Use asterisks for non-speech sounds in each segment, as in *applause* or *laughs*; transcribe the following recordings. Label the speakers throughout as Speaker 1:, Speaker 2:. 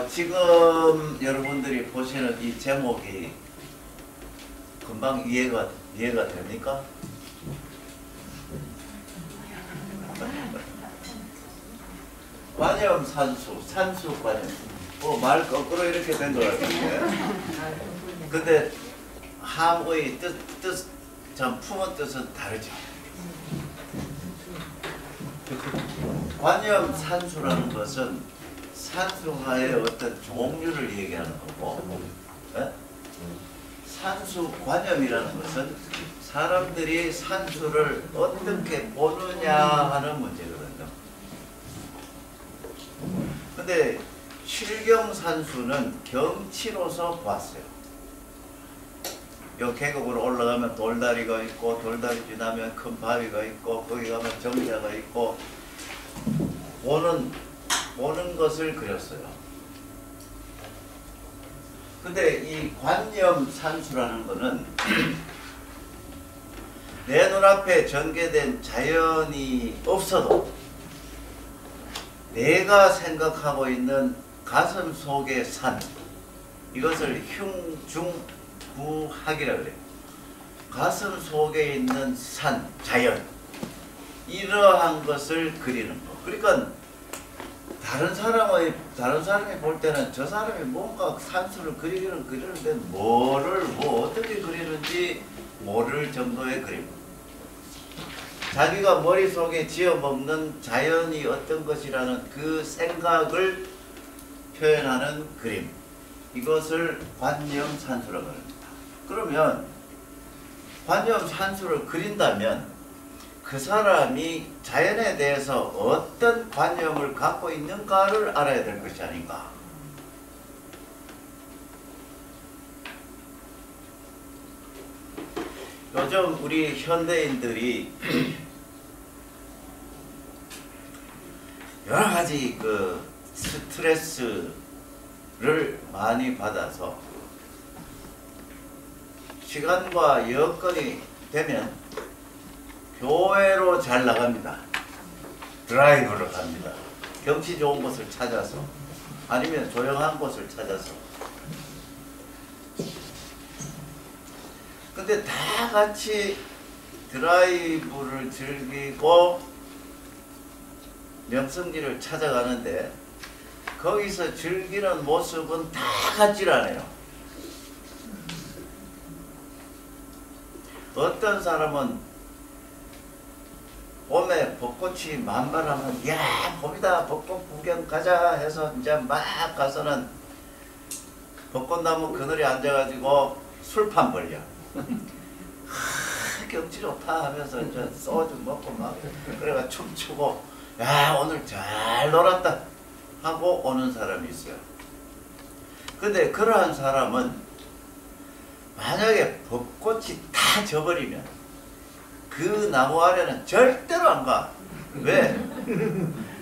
Speaker 1: 어, 지금 여러분들이 보시는 이 제목이 금방 이해가 이해가 됩니까? 관염 산수, 산수 관염. 뭐말 거꾸로 이렇게 된 것 같은데. 근데 함의 뜻, 뜻, 전 품은 뜻은 다르죠. 관염 산수라는 것은 산수화의 어떤 종류를 얘기하는 거고, 예? 산수 관염이라는 것은 사람들이 산수를 어떻게 보느냐 하는 문제거든요. 근데 실경산수는 경치로서 봤어요. 요 계곡으로 올라가면 돌다리가 있고 돌다리 지나면 큰 바위가 있고 거기 가면 정자가 있고 보는 보는 것을 그렸어요. 근데 이 관념 산수라는 거는 *clears throat* 내 눈앞에 전개된 자연이 없어도 내가 생각하고 있는 가슴 속의 산 이것을 흉중부학이라 그래요. 가슴 속에 있는 산, 자연 이러한 것을 그리는 거. 그러니까 다른 사람의 다른 사람이 볼 때는 저 사람이 뭔가 산수를 그리기는 그리는데 뭐를 뭐 어떻게 그리는지 모를 정도의 그림. 자기가 머릿속에 지어먹는 자연이 어떤 것이라는 그 생각을 표현하는 그림. 이것을 관념산수라고 합니다. 그러면 관념산수를 그린다면 그 사람이 자연에 대해서 어떤 관념을 갖고 있는가를 알아야 될 것이 아닌가. 요즘 우리 현대인들이 *clears throat* 여러 가지 그 스트레스를 많이 받아서 시간과 여건이 되면 교회로 잘 나갑니다. 드라이브를 갑니다. 경치 좋은 곳을 찾아서 아니면 조용한 곳을 찾아서 근데 다 같이 드라이브를 즐기고 명성지를 찾아가는데 거기서 즐기는 모습은 다 같질 않아요. 어떤 사람은 봄에 벚꽃이 만발하면 야 봄이다 벚꽃 구경 가자 해서 이제 막 가서는 벚꽃나무 그늘에 앉아가지고 술판 벌려. *laughs* 하, 경치 좋다 하면서 이제 소주 먹고 막 그래가 춤추고 야 오늘 잘 놀았다 하고 오는 사람이 있어요. 근데 그러한 사람은 만약에 벚꽃이 다 져버리면 그 나무 아래는 절대로 안 가. 왜?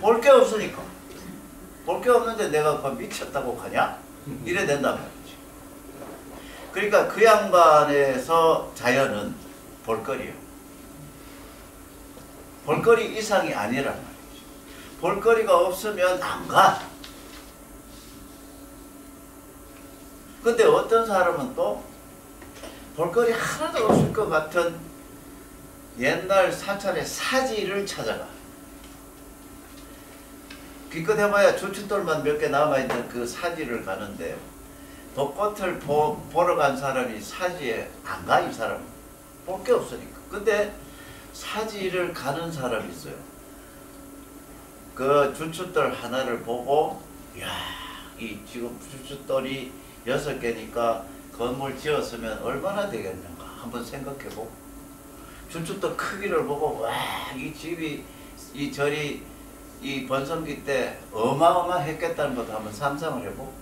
Speaker 1: 볼 게 없으니까. 볼 게 없는데 내가 그 미쳤다고 가냐? 이래 된단 말이지. 그러니까 그 양반에서 자연은 볼거리요. 볼거리 이상이 아니란 말이지. 볼거리가 없으면 안 가. 근데 어떤 사람은 또 볼거리 하나도 없을 것 같은 옛날 사찰의 사지를 찾아가. 기껏 해봐야 조춧돌만 몇 개 남아있는 그 사지를 가는데 벚꽃을 보, 보러 간 사람이 사지에 안 가 이 사람. 볼 게 없으니까. 근데 사지를 가는 사람이 있어요. 그 주춧돌 하나를 보고 야이 지금 주춧돌이 여섯 개니까 건물 지었으면 얼마나 되겠는가 한번 생각해보고 주춧돌 크기를 보고 와 이 집이 이 절이 이 번성기 때 어마어마했겠다는 것도 한번 상상을 해보고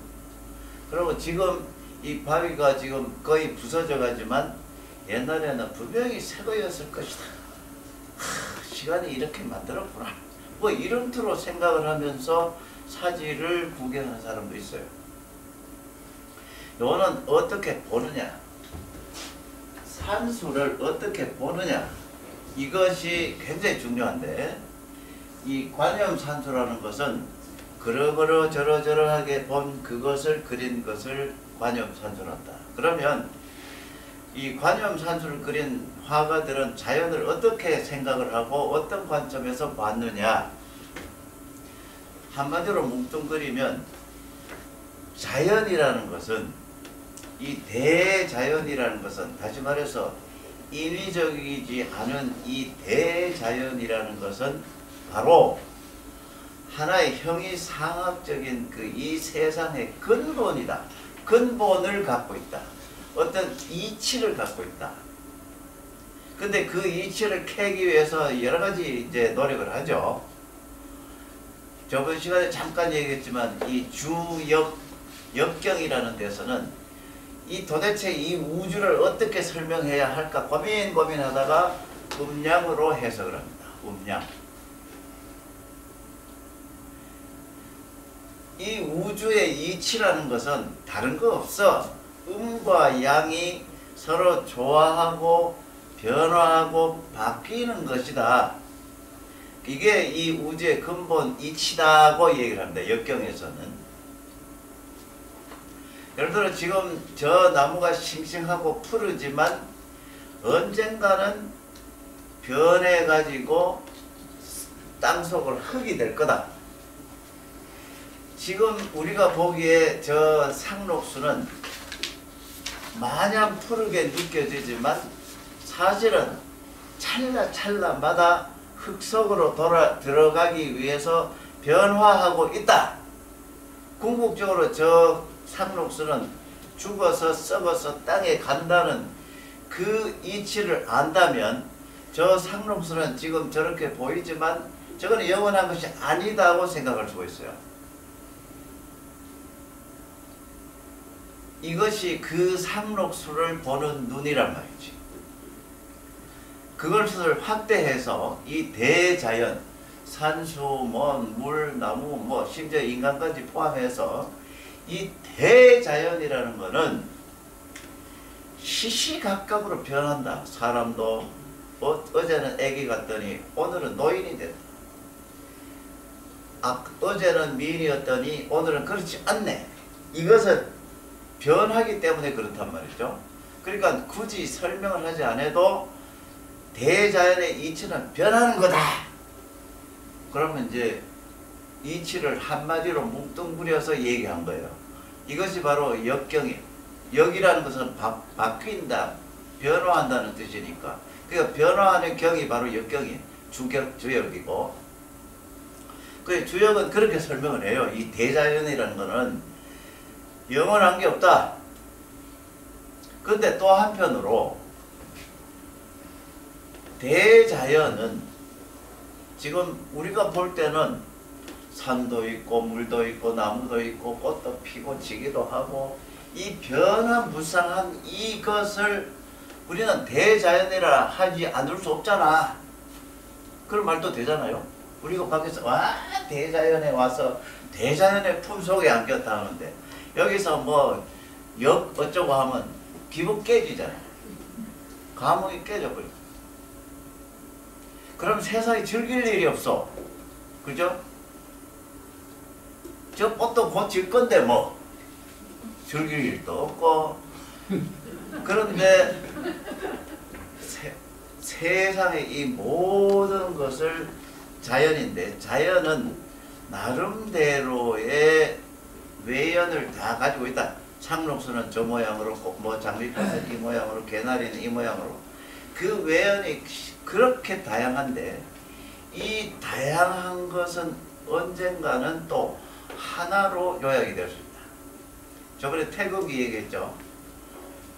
Speaker 1: 그리고 지금 이 바위가 지금 거의 부서져 가지만 옛날에는 분명히 새 거였을 것이다. 하, 시간이 이렇게 만들었구나. 뭐 이런 틀로 생각을 하면서 사지를 구경하는 사람도 있어요. 요거는 어떻게 보느냐? 산수를 어떻게 보느냐? 이것이 굉장히 중요한데 이 관념산수라는 것은 그러그러 저러저러하게 본 그것을 그린 것을 관염산수란다. 그러면 이 관염산수를 그린 화가들은 자연을 어떻게 생각을 하고 어떤 관점에서 봤느냐 한마디로 뭉뚱그리면 자연이라는 것은 이 대자연이라는 것은 다시 말해서 인위적이지 않은 이 대자연이라는 것은 바로 하나의 형이상학적인 그 이 세상의 근본이다. 근본을 갖고 있다. 어떤 이치를 갖고 있다. 근데 그 이치를 캐기 위해서 여러 가지 이제 노력을 하죠. 저번 시간에 잠깐 얘기했지만 이 주역 역경이라는 데서는 이 도대체 이 우주를 어떻게 설명해야 할까 고민 고민하다가 음량으로 해석을 합니다. 음량. 이 우주의 이치라는 것은 다른 거 없어. 음과 양이 서로 조화하고 변화하고 바뀌는 것이다. 이게 이 우주의 근본 이치다고 얘기를 합니다. 역경에서는. 예를 들어 지금 저 나무가 싱싱하고 푸르지만 언젠가는 변해가지고 땅속을 흙이 될 거다. 지금 우리가 보기에 저 상록수는 마냥 푸르게 느껴지지만 사실은 찰나찰나마다 흙 속으로 돌아 들어가기 위해서 변화하고 있다. 궁극적으로 저 상록수는 죽어서 썩어서 땅에 간다는 그 이치를 안다면 저 상록수는 지금 저렇게 보이지만 저거는 영원한 것이 아니다고 생각할 수가 있어요. 이것이 그 상록수를 보는 눈이란 말이지. 그것을 확대해서 이 대자연, 산수, 뭐, 물, 나무, 뭐, 심지어 인간까지 포함해서 이 대자연이라는 것은 시시각각으로 변한다. 사람도 어, 어제는 애기 같더니 오늘은 노인이 됐다. 아, 어제는 미인이었더니 오늘은 그렇지 않네. 이것은 변하기 때문에 그렇단 말이죠. 그러니까 굳이 설명을 하지 않아도 대자연의 이치는 변하는 거다. 그러면 이제 이치를 한마디로 뭉뚱그려서 얘기한 거예요. 이것이 바로 역경이에요. 역이라는 것은 바, 바뀐다, 변화한다는 뜻이니까. 그러니까 변화하는 경이 바로 역경이에요. 주격, 주역이고. 그 주역은 그렇게 *laughs* 설명을 해요. 이 대자연이라는 것은 영원한 게 없다. 근데 또 한편으로 대자연은 지금 우리가 볼 때는 산도 있고 물도 있고 나무도 있고 꽃도 피고 지기도 하고 이 변화무쌍한 이것을 우리는 대자연이라 하지 않을 수 없잖아. 그런 말도 되잖아요. 우리가 밖에서 와 대자연에 와서 대자연의 품속에 안겼다 하는데 여기서 뭐 역 어쩌고 하면 기분 깨지잖아요. 감흥이 깨져버려. 그럼 세상에 즐길 일이 없어. 그죠? 저 꽃도 곧질 건데 뭐 즐길 일도 없고 그런데 세, 세상의 이 모든 것을 자연인데 자연은 나름대로의 외연을 다 가지고 있다. 상록수는 저 모양으로 뭐 장미꽃은 이 모양으로 개나리는 이 모양으로 그 외연이 그렇게 다양한데 이 다양한 것은 언젠가는 또 하나로 요약이 있다. 저번에 태극이 얘기했죠.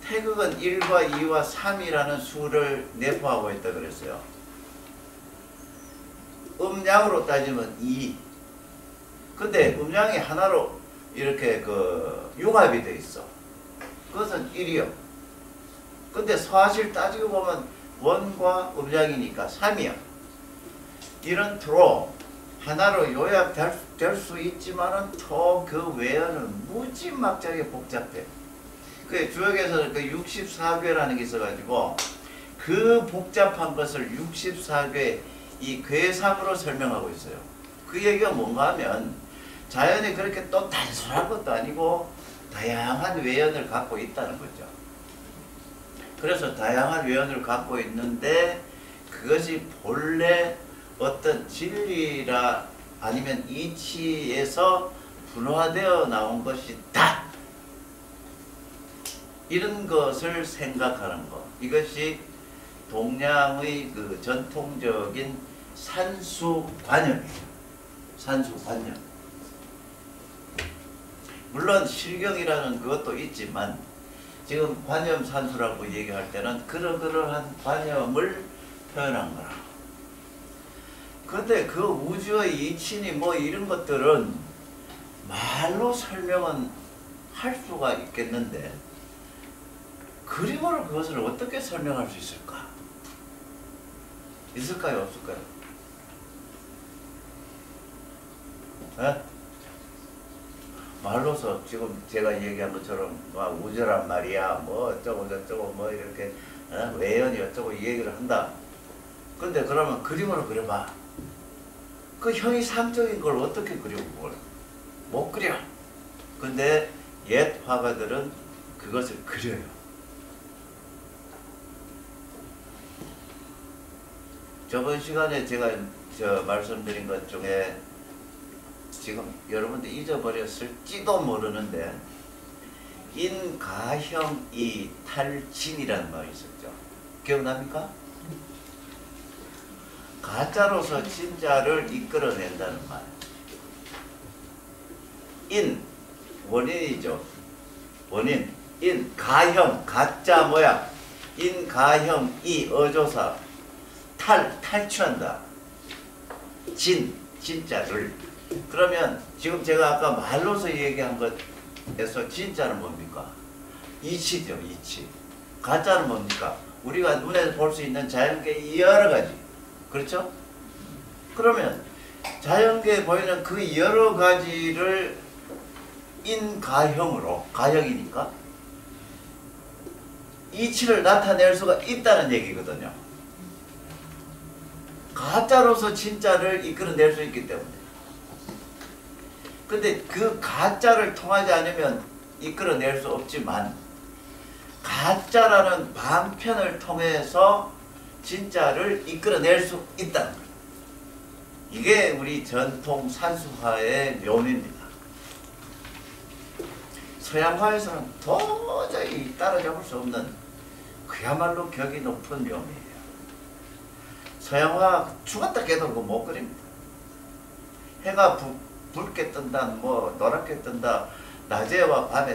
Speaker 1: 태극은 1과 2와 3이라는 수를 내포하고 있다 그랬어요. 음량으로 따지면 2. 근데 음량이 하나로 이렇게 그 융합이 돼 있어. 그것은 1이요. 근데 사실 따지고 보면 원과 음량이니까 3이야. 이런 틀로 하나로 요약될 수 있지만은 또그 외에는 무지막지하게 복잡해. 그 주역에서는 그 64괴라는 게 있어가지고 그 복잡한 것을 64괴 이 괴상으로 설명하고 있어요. 그 얘기가 뭔가 하면 자연이 그렇게 또 단순한 것도 아니고 다양한 외연을 갖고 있다는 거죠. 그래서 다양한 외연을 갖고 있는데 그것이 본래 어떤 진리라 아니면 이치에서 분화되어 나온 것이다. 이런 것을 생각하는 것. 이것이 동양의 그 전통적인 산수관념이에요. 산수관념. 물론 실경이라는 그것도 있지만 지금 관념 산수라고 얘기할 때는 그러그러한 관념을 표현한 거라. 근데 그 우주의 이치니 뭐 이런 것들은 말로 설명은 할 수가 있겠는데 그림으로 그것을 어떻게 설명할 수 있을까? 있을까요? 없을까요? 에? 말로서 지금 제가 얘기한 것처럼 막 우주란 말이야 뭐 어쩌고 저쩌고 뭐 이렇게 어? 외연이 어쩌고 이 얘기를 한다 근데 그러면 그림으로 그려봐 그 형이상적인 걸 어떻게 그려 그걸 못 그려 근데 옛 화가들은 그것을 그려요 저번 시간에 제가 저 말씀드린 것 중에 지금 여러분들 잊어버렸을지도 모르는데 인가형이 탈진이라는 말이 있었죠. 기억납니까? 가짜로서 진짜를 이끌어낸다는 말. 인 원인이죠. 원인 인 가형 가짜 모양 인 가형 이 어조사 탈 탈취한다. 진 진짜를 그러면 지금 제가 아까 말로서 얘기한 것에서 진짜는 뭡니까? 이치죠, 이치. 가짜는 뭡니까? 우리가 눈에 볼수 있는 자연계 여러 가지. 그렇죠? 그러면 자연계에 보이는 그 여러 가지를 인가형으로, 가형이니까 이치를 나타낼 수가 있다는 얘기거든요. 가짜로서 진짜를 이끌어낼 수 있기 때문에. 근데 그 가짜를 통하지 않으면 이끌어낼 수 없지만 가짜라는 반편을 통해서 진짜를 이끌어낼 수 있다는 거예요. 이게 우리 전통 산수화의 묘미입니다. 서양화에서는 도저히 따라잡을 수 없는 그야말로 격이 높은 묘미예요. 서양화 죽었다 깨달고 못 그립니다. 해가 부, 붉게 뜬다, 뭐 노랗게 뜬다, 낮에와 밤에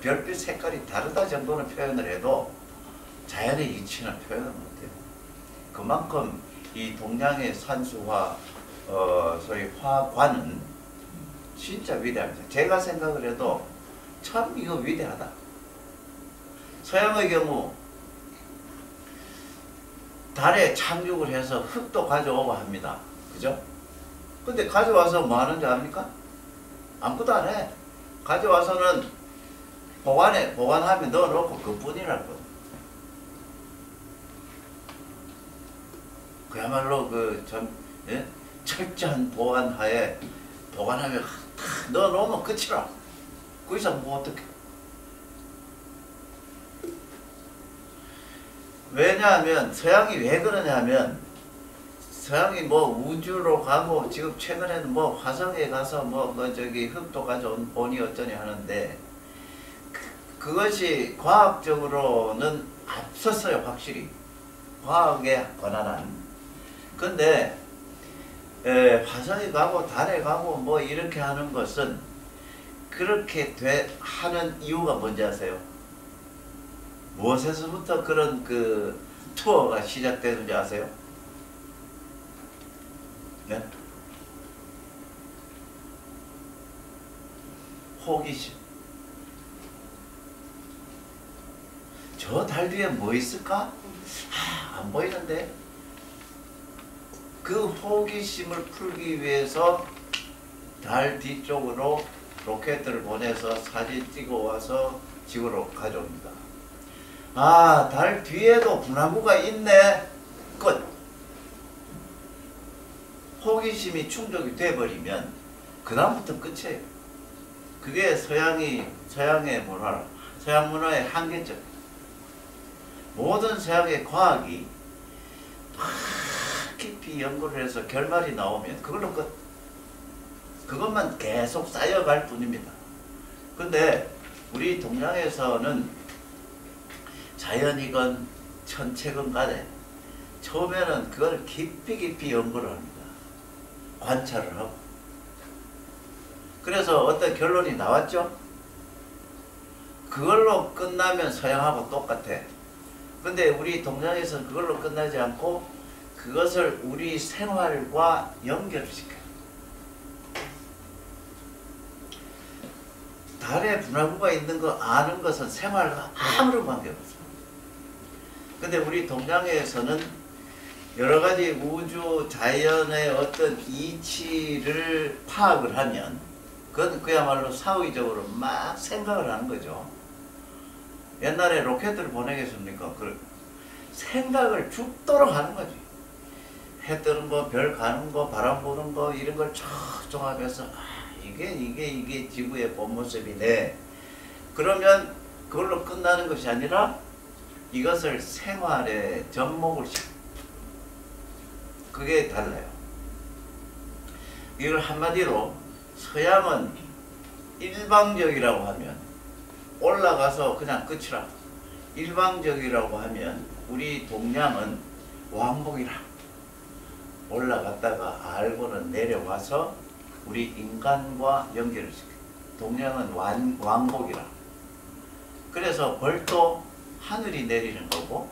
Speaker 1: 별빛 색깔이 다르다 정도는 표현을 해도 자연의 이치는 표현을 못해요. 그만큼 이 동양의 산수화, 어, 소위 화관은 진짜 위대합니다. 제가 생각을 해도 참 이거 위대하다. 서양의 경우 달에 착륙을 해서 흙도 가져오고 합니다. 그죠? 근데 가져와서 뭐 하는지 압니까? 아무것도 안 해. 가져와서는 보관해, 보관하면 넣어놓고 그 뿐이라고. 그야말로 그 전, 예? 철저한 보관하에 보관하면 다 넣어놓으면 끝이라. 그 이상 뭐 어떡해. 왜냐하면 서양이 왜 그러냐면 서양이 뭐 우주로 가고 지금 최근에는 뭐 화성에 가서 뭐, 뭐 저기 흙도 가져온 보니 어쩌니 하는데 그, 그것이 과학적으로는 앞섰어요 확실히 과학에 권한한 근데 에, 화성에 가고 달에 가고 뭐 이렇게 하는 것은 그렇게 돼 하는 이유가 뭔지 아세요? 무엇에서부터 그런 그 투어가 시작되는지 아세요? 네? 호기심. 저 달 뒤에 뭐 있을까? 아, 안 보이는데. 그 호기심을 풀기 위해서 달 뒤쪽으로 로켓을 보내서 사진 찍어 와서 지구로 가져옵니다. 아, 달 뒤에도 분화구가 있네. 끝. 호기심이 충족이 돼버리면 그 다음부터 끝이에요. 그게 서양이 서양의 문화, 서양 문화의 한계점. 모든 서양의 과학이 막 깊이 연구를 해서 결말이 나오면 그걸로 끝. 그것만 계속 쌓여갈 뿐입니다. 근데 우리 동양에서는 자연이건 천체건 간에 처음에는 그걸 깊이 깊이 연구를 합니다. 관찰을 하고. 그래서 어떤 결론이 나왔죠? 그걸로 끝나면 서양하고 똑같아. 근데 우리 동양에서는 그걸로 끝나지 않고 그것을 우리 생활과 연결시켜요. 달에 분화구가 있는 거 아는 것은 생활과 아무런 관계없어. 근데 우리 동양에서는 여러 가지 우주 자연의 어떤 이치를 파악을 하면 그건 그야말로 사회적으로 막 생각을 하는 거죠. 옛날에 로켓을 보내겠습니까? 그 생각을 죽도록 하는 거지. 해 뜨는 거, 별 가는 거, 바람 부는 거 이런 걸 쫙종합해서 아, 이게 이게 이게 지구의 본 모습이네. 그러면 그걸로 끝나는 것이 아니라 이것을 생활에 접목을 시켜. 그게 달라요. 이걸 한마디로 서양은 일방적이라고 하면 올라가서 그냥 끝이라. 일방적이라고 하면 우리 동양은 왕복이라. 올라갔다가 알고는 내려와서 우리 인간과 연결을 시켜. 동양은 완, 왕복이라. 그래서 벌도 하늘이 내리는 거고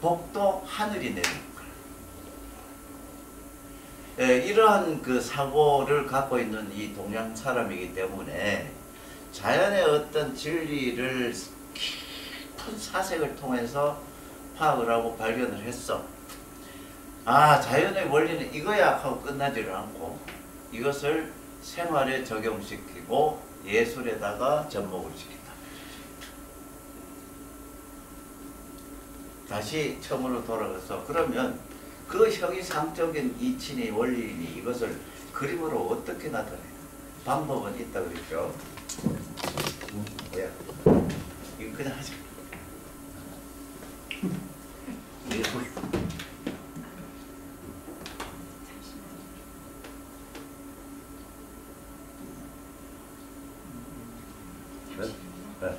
Speaker 1: 복도 하늘이 내리는 거예요. 예, 이러한 그 사고를 갖고 있는 이 동양 사람이기 때문에 자연의 어떤 진리를 깊은 사색을 통해서 파악을 하고 발견을 했어. 아, 자연의 원리는 이거야 하고 끝나지를 않고 이것을 생활에 적용시키고 예술에다가 접목을 시킨다. 다시 처음으로 돌아가서 그러면 그 형이상적인 이치니 원리니 이것을 그림으로 어떻게 나타내? 방법은 있다 그랬죠. 음, 뭐야? 이거 그냥 하자. 예술. 네? 네.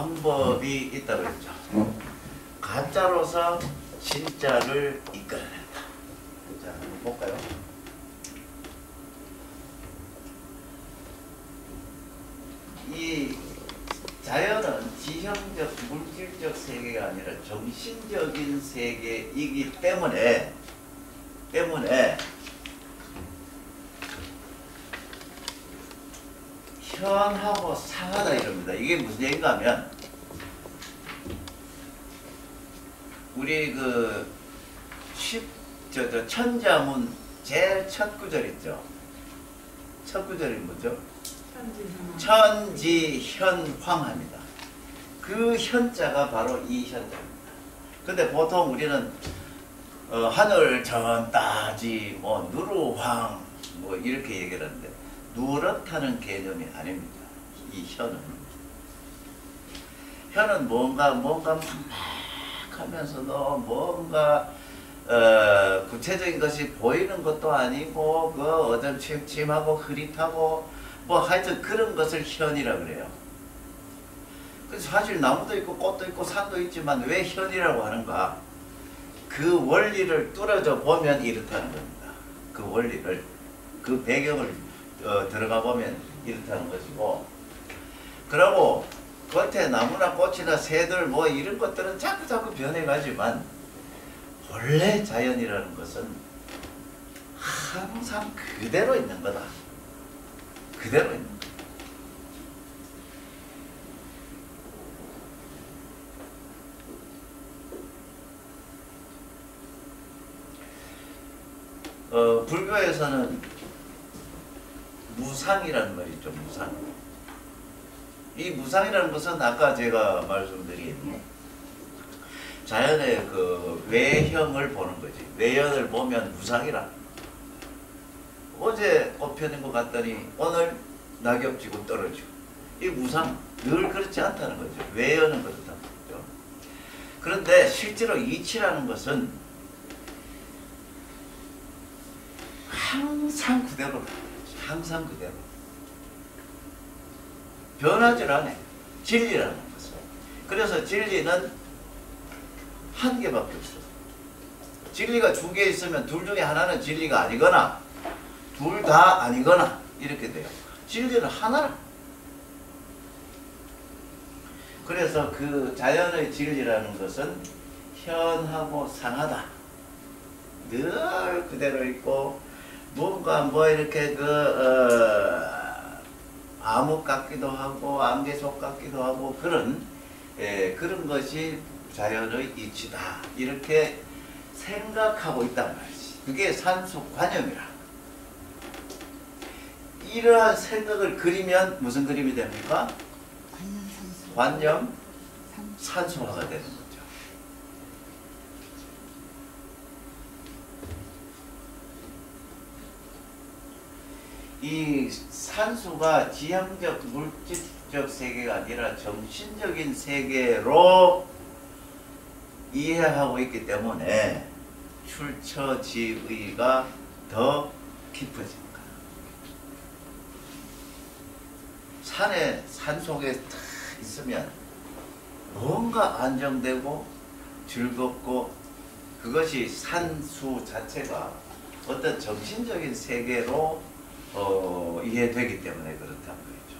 Speaker 1: 방법이 있다 그랬죠. 가짜로서 진짜를 이끌어낸다. 자, 한번 볼까요? 이 자연은 지형적, 물질적 세계가 아니라 정신적인 세계이기 때문에 때문에 현하고 상하다 이럽니다. 이게 무슨 얘기인가 하면 우리 그 십, 저, 저 천자문 제일 첫 구절 있죠. 첫 구절이 뭐죠? 천지현황합니다. 그 현자가 바로 이 현자입니다. 근데 보통 우리는 어, 하늘 전 따지 뭐 누르황 뭐 이렇게 얘기를 하는데 누렇다는 개념이 아닙니다. 이 현은 현은 뭔가 뭔가 막 하면서도 뭔가 어, 구체적인 것이 보이는 것도 아니고 그 어정침침하고 흐릿하고 뭐 하여튼 그런 것을 현이라 그래요. 그래서 사실 나무도 있고 꽃도 있고 산도 있지만 왜 현이라고 하는가? 그 원리를 뚫어져 보면 이렇다는 겁니다. 그 원리를 그 배경을 어, 들어가 보면 이렇다는 것이고 그러고 겉에 나무나 꽃이나 새들 뭐 이런 것들은 자꾸 자꾸 변해가지만 본래 자연이라는 것은 항상 그대로 있는 거다. 그대로 있는 거다. 어, 불교에서는 무상이라는 말이 있죠. 무상. 이 무상이라는 것은 아까 제가 말씀드린 자연의 그 외형을 보는 거지. 외연을 보면 무상이라. 어제 꽃 펴는 것 같더니 오늘 낙엽 지고 떨어지고. 이 무상 늘 그렇지 않다는 거죠. 외연은 그렇다는 거죠. 그런데 실제로 이치라는 것은 항상 그대로 항상 그대로 변하질 않아 진리라는 것은 그래서 진리는 한 개밖에 없어 진리가 두 개 있으면 둘 중에 하나는 진리가 아니거나 둘 다 아니거나 이렇게 돼요. 진리는 하나라. 그래서 그 자연의 진리라는 것은 현하고 상하다. 늘 그대로 있고 뭔가 뭐 이렇게 그 어, 암흑 같기도 하고 안개속 같기도 하고 그런 예, 그런 것이 자연의 이치다. 이렇게 생각하고 있단 말이지. 그게 산수관념이라. 이러한 생각을 그리면 무슨 그림이 됩니까?
Speaker 2: 관념 상-
Speaker 1: 산수화가 되는 거죠. 이 산수가 지형적 물질적 세계가 아니라 정신적인 세계로 이해하고 있기 때문에 출처지의가 더 깊어집니다. 산에 산 속에 탁 있으면 뭔가 안정되고 즐겁고 그것이 산수 자체가 어떤 정신적인 세계로 어, 이해되기 때문에 그렇다는 거죠.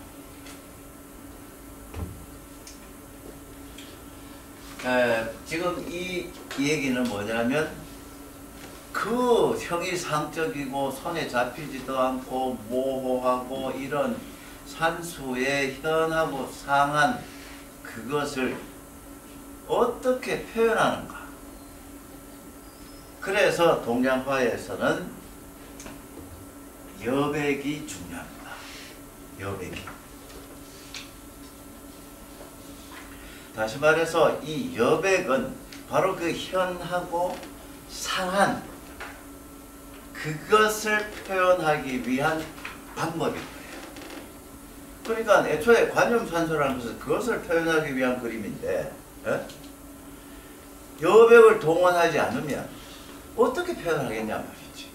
Speaker 1: 에, 지금 이 얘기는 뭐냐면 그 형이 상적이고 손에 잡히지도 않고 모호하고 이런 산수의 현하고 상한 그것을 어떻게 표현하는가. 그래서 동양화에서는 여백이 중요합니다. 여백이. 다시 말해서 이 여백은 바로 그 현하고 상한 그것을 표현하기 위한 방법인 거예요. 그러니까 애초에 관념산소라는 것은 그것을 표현하기 위한 그림인데 예? 여백을 동원하지 않으면 어떻게 표현하겠냐 말이지.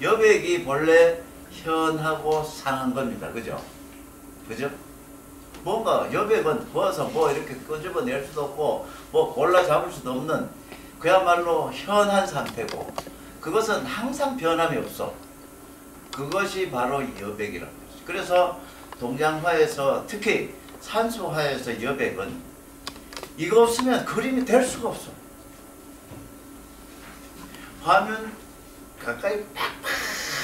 Speaker 1: 여백이 본래 현하고 상한 겁니다. 그죠? 그죠? 뭔가 여백은 부어서 뭐 이렇게 끄집어낼 수도 없고 뭐 골라 잡을 수도 없는 그야말로 현한 상태고 그것은 항상 변함이 없어. 그것이 바로 여백이라는 거죠. 그래서 동양화에서 특히 산수화에서 여백은 이거 없으면 그림이 될 수가 없어. 화면 가까이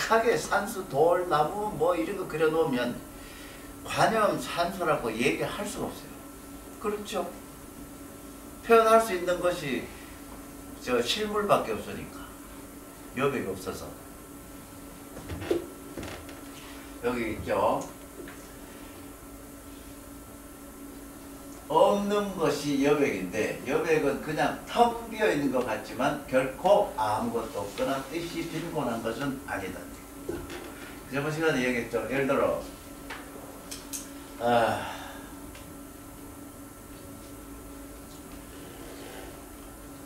Speaker 1: 팍팍하게 산수, 돌, 나무 뭐 이런 거 그려놓으면 관염 산수라고 얘기할 수가 없어요. 그렇죠? 표현할 수 있는 것이 저 실물밖에 없으니까 여백이 없어서 여기 있죠. 없는 것이 여백인데 여백은 그냥 텅 비어 있는 것 같지만 결코 아무것도 없거나 뜻이 빈곤한 것은 아니다. 저번 시간에 얘기했죠. 예를 들어 아,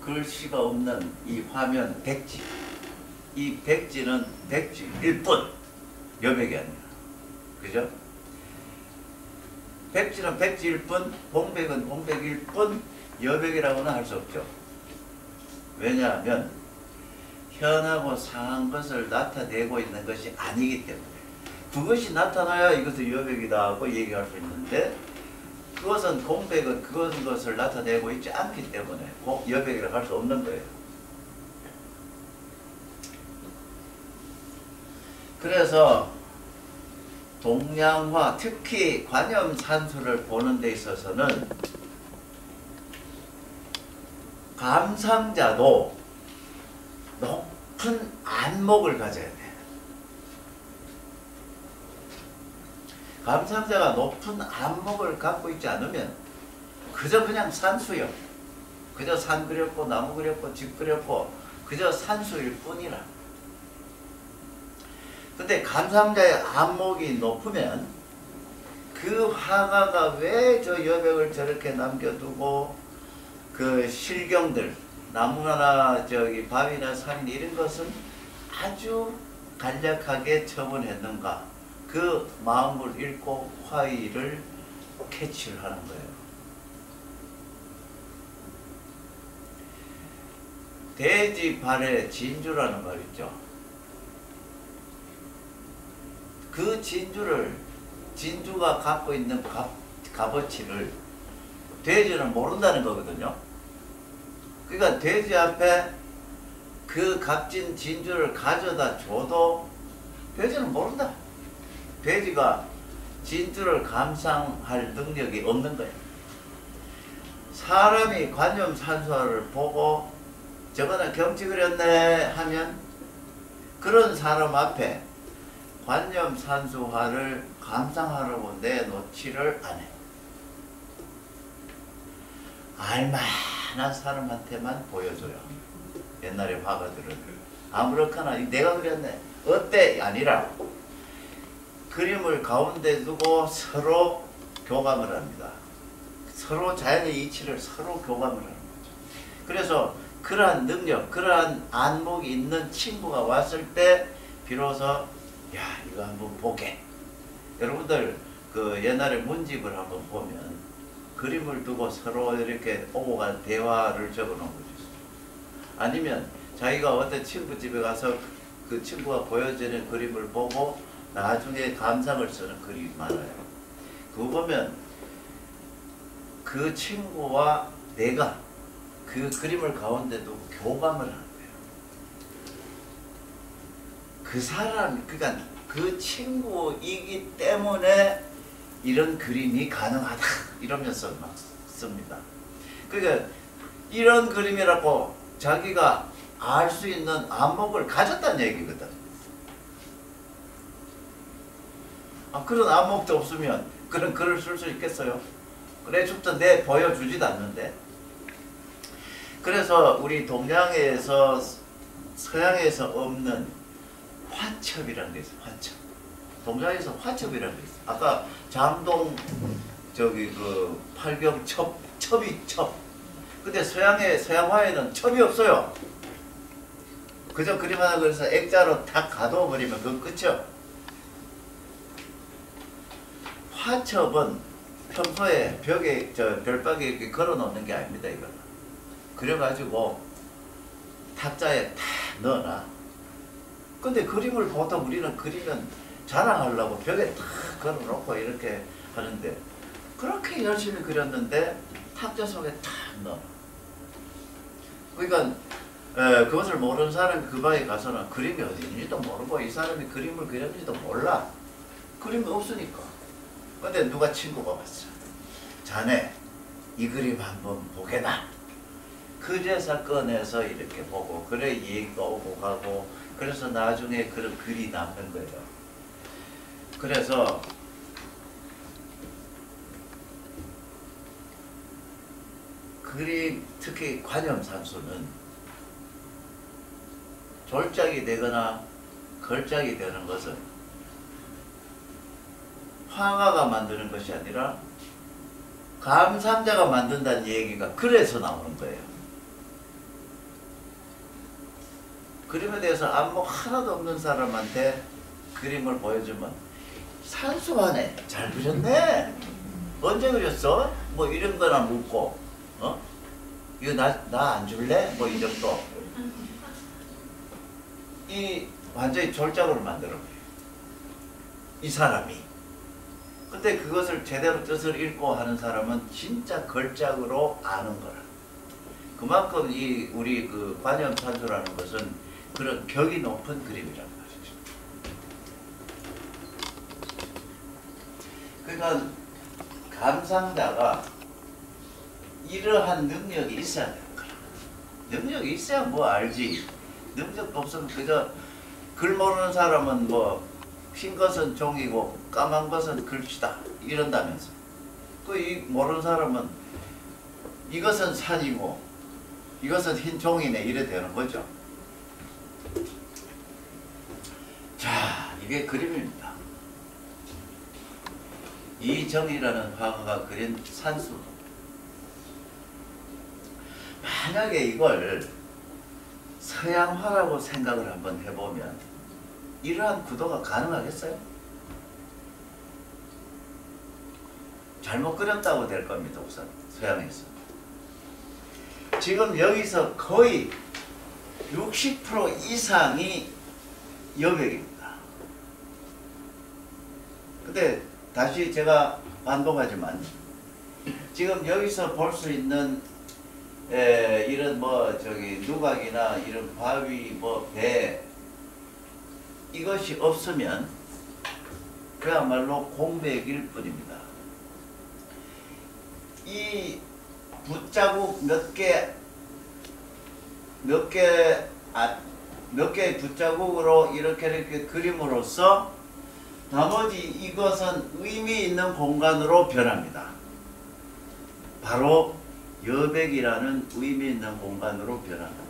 Speaker 1: 글씨가 없는 이 화면 백지. 이 백지는 백지일 뿐 여백이 아니라. 그죠? 백지는 백지일 뿐 공백은 공백일 뿐 여백이라고는 할 수 없죠. 왜냐하면 현하고 상한 것을 나타내고 있는 것이 아니기 때문에 그것이 나타나야 이것을 여백이다 하고 얘기할 수 있는데 그것은 공백은 그것 것을 나타내고 있지 않기 때문에 공- 여백이라고 할 수 없는 거예요. 그래서 동양화 특히 관염산수를 보는 데 있어서는 감상자도 높은 안목을 가져야 돼. 감상자가 높은 안목을 갖고 있지 않으면 그저 그냥 산수요. 그저 산 그렸고 나무 그렸고 집 그렸고 그저 산수일 뿐이라. 근데 감상자의 안목이 높으면 그 화가가 왜 저 여백을 저렇게 남겨두고 그 실경들 나무나 저기 바위나 산이나 이런 것은 아주 간략하게 처분했는가 그 마음을 읽고 화의를 캐치를 하는 거예요. 돼지 발에 진주라는 말 있죠. 그 진주를 진주가 갖고 있는 값, 값어치를 돼지는 모른다는 거거든요. 그러니까 돼지 앞에 그 값진 진주를 가져다 줘도 돼지는 모른다. 돼지가 진주를 감상할 능력이 없는 거예요. 사람이 관념산수화를 보고 저거는 경치 그렸네 하면 그런 사람 앞에 관념산수화를 감상하려고 내놓지를 않아요. 알만한 사람한테만 보여줘요. 옛날에 화가들은 아무렇거나 내가 그렸네 어때 아니라 그림을 가운데 두고 서로 교감을 합니다. 서로 자연의 이치를 서로 교감을 하는 거죠. 그래서 그러한 능력, 그러한 안목이 있는 친구가 왔을 때 비로소 야 이거 한번 보게. 여러분들 그 옛날에 문집을 한번 보면 그림을 두고 서로 이렇게 오고 간 대화를 적어놓은 거죠. 아니면 자기가 어떤 친구 집에 가서 그 친구가 보여주는 그림을 보고 나중에 감상을 쓰는 그림이 많아요. 그거 보면 그 친구와 내가 그 그림을 가운데도 교감을 하는 거예요. 그 사람, 그러니까 그 친구이기 때문에 이런 그림이 가능하다 *laughs* 이러면서 막 씁니다. 그러니까 이런 그림이라고 자기가 알 수 있는 안목을 가졌다는 얘기거든. 아, 그런 안목도 없으면 그런 글을 쓸 수 있겠어요? 그래 줍도 내 보여주지도 않는데. 그래서 우리 동양에서 서양에서 없는 화첩이라는 게 있어요. 화첩. 동양에서 화첩이라는 게 있어요. 아까 장동 저기 그 팔경 첩 첩이 첩. 근데 서양의 서양화에는 첩이 없어요. 그저 그림 하나 그래서 액자로 탁 가둬버리면 그건 끝이요. 화첩은 평소에 벽에 저 별박에 이렇게 걸어 놓는 게 아닙니다 이거는. 그래가지고 탁자에 탁 넣어놔. 근데 그림을 보통 우리는 그리면 자랑하려고 벽에 탁 걸어 놓고 이렇게 하는데 그렇게 열심히 그렸는데 탁자 속에 탁 넣어. 그러니까 에, 그것을 모르는 사람이 그 방에 가서는 그림이 어디 있는지도 모르고 이 사람이 그림을 그렸는지도 몰라. 그림이 없으니까. 근데 누가 친구가 왔어. 자네 이 그림 한번 보게나. 그제서 꺼내서 이렇게 보고 그래 얘기가 오고 가고 그래서 나중에 그런 글이 남는 거예요. 그래서 그림 특히 관염산수는 졸작이 되거나 걸작이 되는 것은 화가가 만드는 것이 아니라 감상자가 만든다는 얘기가 그래서 나오는 거예요. 그림에 대해서 안목 하나도 없는 사람한테 그림을 보여주면 산수하네, 잘 그렸네, 언제 그렸어? 뭐 이런 거나 묻고, 어? 이거 나 나 안 줄래? 뭐 이 정도. 이 완전히 졸작으로 만들어 버려요. 이 사람이. 근데 그것을 제대로 뜻을 읽고 하는 사람은 진짜 걸작으로 아는 거라. 그만큼 이 우리 그 관현탄소라는 것은 그런 격이 높은 그림이란 말이죠. 그러니까 감상자가 이러한 능력이 있어야 되는 거야. 능력이 있어야 뭐 알지. 능력 없으면 그저 글 모르는 사람은 뭐 흰 것은 종이고 까만 것은 글씨다 이런다면서. 그 이 모르는 사람은 이것은 산이고 이것은 흰 종이네 이래 되는 거죠. 자, 이게 그림입니다. 이정이라는 화가가 그린 산수. 만약에 이걸 서양화라고 생각을 한번 해보면 이러한 구도가 가능하겠어요? 잘못 그렸다고 될 겁니다, 우선 서양에서. 지금 여기서 거의 60% 이상이 여백입니다. 근데 다시 제가 반복하지만 지금 여기서 볼 수 있는 에, 이런 뭐 저기 누각이나 이런 바위 뭐 배 이것이 없으면 그야말로 공백일 뿐입니다. 이 붓자국 몇 개, 몇 개, 아, 몇 개의 붓자국으로 이렇게 이렇게 그림으로써 나머지 이것은 의미 있는 공간으로 변합니다. 바로 여백이라는 의미 있는 공간으로 변한다.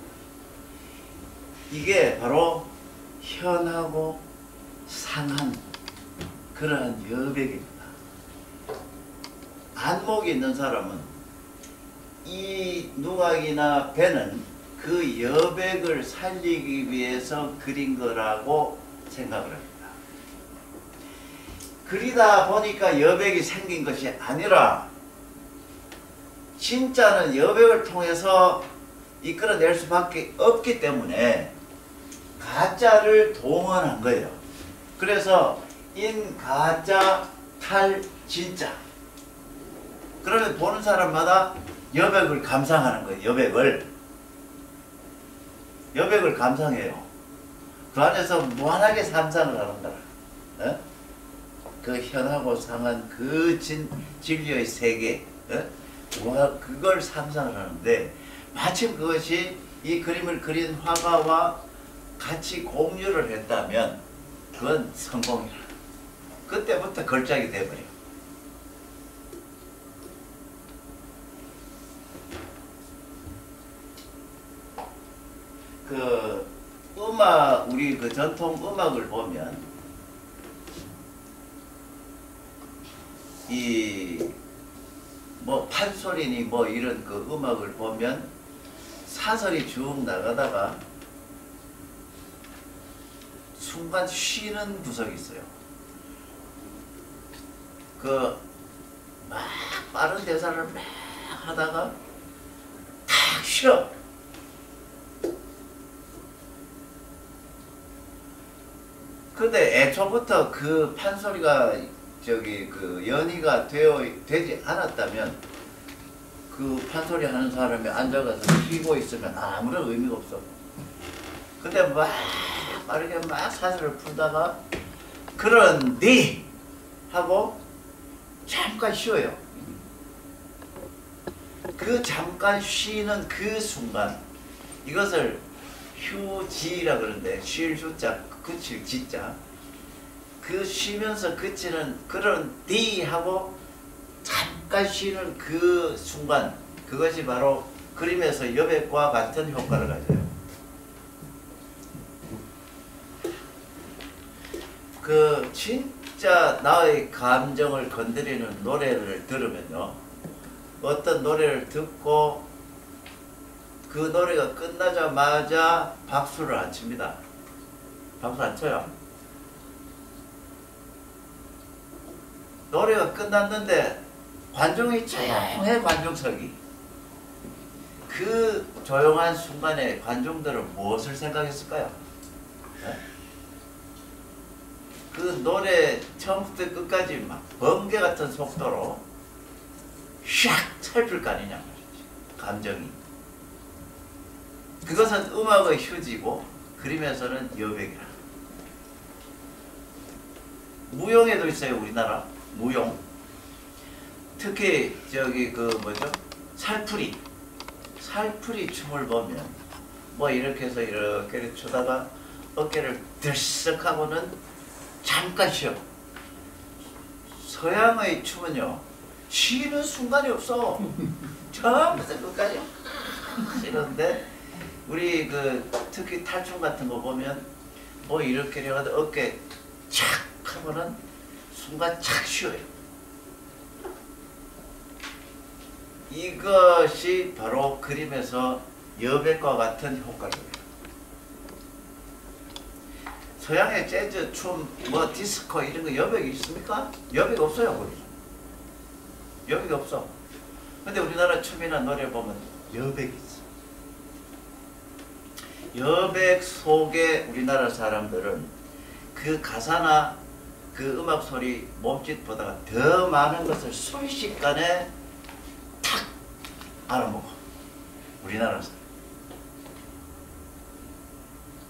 Speaker 1: 이게 바로 현하고 상한 그러한 여백입니다. 안목이 있는 사람은 이 누각이나 배는 그 여백을 살리기 위해서 그린 거라고 생각을 합니다. 그리다 보니까 여백이 생긴 것이 아니라 진짜는 여백을 통해서 이끌어낼 수밖에 없기 때문에 가짜를 동원한 거예요. 그래서 인 가짜 탈 진짜. 그러면 보는 사람마다 여백을 감상하는 거예요. 여백을 여백을 감상해요. 그 안에서 무한하게 상상을 하는 거라. 어? 그 현하고 상한 그 진, 진리의 세계, 어? 와, 그걸 상상을 하는데 마침 그것이 이 그림을 그린 화가와 같이 공유를 했다면 그건 성공이라. 그때부터 걸작이 돼버려. 그 음악 우리 그 전통 음악을 보면 이 뭐 판소리니 뭐 이런 그 음악을 보면 사설이 쭉 나가다가 순간 쉬는 구석이 있어요. 그 막 빠른 대사를 막 하다가 탁 쉬어. 근데 애초부터 그 판소리가 저기 그 연희가 되어 되지 않았다면 그 판소리 하는 사람이 앉아가서 쉬고 있으면 아무런 의미가 없어. 근데 막 빠르게 막 사슬을 풀다가 그런데 하고 잠깐 쉬어요. 그 잠깐 쉬는 그 순간 이것을 휴지라 그러는데 쉴 휴자 그칠 지자 그 쉬면서 그치는 그런 디 하고 잠깐 쉬는 그 순간 그것이 바로 그림에서 여백과 같은 효과를 가져요. 그 진짜 나의 감정을 건드리는 노래를 들으면요. 어떤 노래를 듣고 그 노래가 끝나자마자 박수를 안 칩니다. 박수 안 쳐요. 노래가 끝났는데 관중이 조용해 관중석이. 그 조용한 순간에 관중들은 무엇을 생각했을까요? 네? 그 노래 처음부터 끝까지 막 번개 같은 속도로 샥 살필 거 아니냐 말이지. 감정이. 그것은 음악의 휴지고 그림에서는 여백이라. 무용에도 있어요 우리나라 무용. 특히 저기 그 뭐죠? 살풀이 살풀이 춤을 보면 뭐 이렇게 해서 이렇게 추다가 어깨를 들썩 하고는 잠깐 쉬어. 서양의 춤은요 쉬는 순간이 없어. 처음부터 끝까지 쉬는데 우리 그 특히 탈춤 같은 거 보면 뭐 이렇게 해가지고 어깨 착 하고는 순간 착 쉬어요. 이것이 바로 그림에서 여백과 같은 효과입니다. 서양의 재즈, 춤, 뭐 디스코 이런 거 여백이 있습니까? 여백 없어요, 거기. 여백이 없어. 근데 우리나라 춤이나 노래 보면 여백이 있어. 여백 속에 우리나라 사람들은 그 가사나 그 음악 소리 몸짓보다 더 많은 것을 순식간에 탁 알아먹어. 우리나라 사람.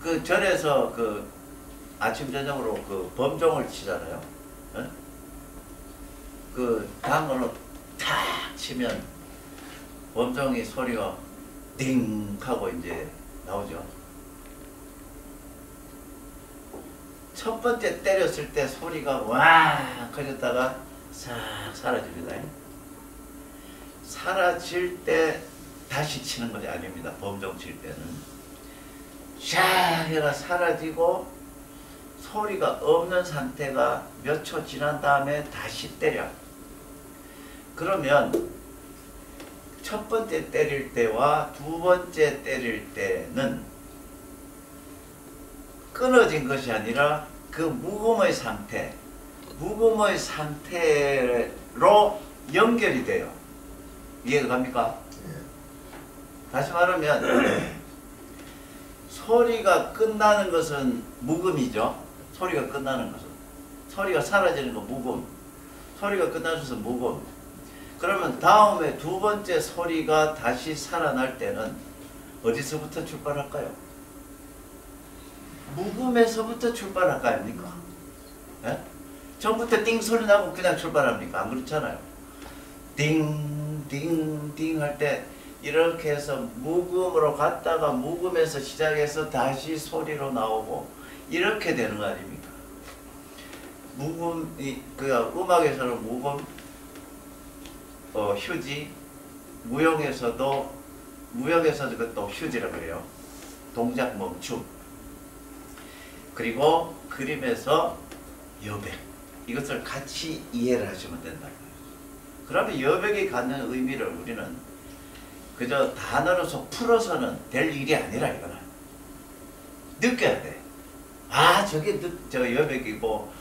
Speaker 1: 그 절에서 그 아침 저녁으로 그 범종을 치잖아요. 어? 그 당으로 탁 치면 범종이 소리가 띵 하고 이제 나오죠. 첫 번째 때렸을 때 소리가 와 커졌다가 싹 사라집니다. 사라질 때 다시 치는 것이 아닙니다. 범종 칠 때는 샤 해가 사라지고 소리가 없는 상태가 몇 초 지난 다음에 다시 때려. 그러면 첫 번째 때릴 때와 두 번째 때릴 때는 끊어진 것이 아니라 그 무금의 상태, 무금의 상태로 연결이 돼요. 이해가 갑니까? 다시 말하면 *clears throat* 소리가 끝나는 것은 무금이죠. 소리가 끝나는 것은 소리가 사라지는 건 무금. 소리가 것은 무금. 그러면 다음에 두 번째 소리가 다시 살아날 때는 어디서부터 출발할까요? 무금에서부터 출발할 거 아닙니까? 예? 처음부터 띵 소리 나고 그냥 출발합니까? 안 그렇잖아요. 띵, 띵, 띵 할 때 이렇게 해서 무금으로 갔다가 무금에서 시작해서 다시 소리로 나오고 이렇게 되는 거 아닙니까? 무금, 이, 그 음악에서는 무금, 어, 휴지, 무용에서도 무용에서도 그것도 휴지라고 그래요. 동작 멈춤. 그리고 그림에서 여백. 이것을 같이 이해를 하시면 된다. 그러면 여백이 갖는 의미를 우리는 그저 단어로서 풀어서는 될 일이 아니라 이거는 느껴야 돼. 아 저게 느, 저 여백이고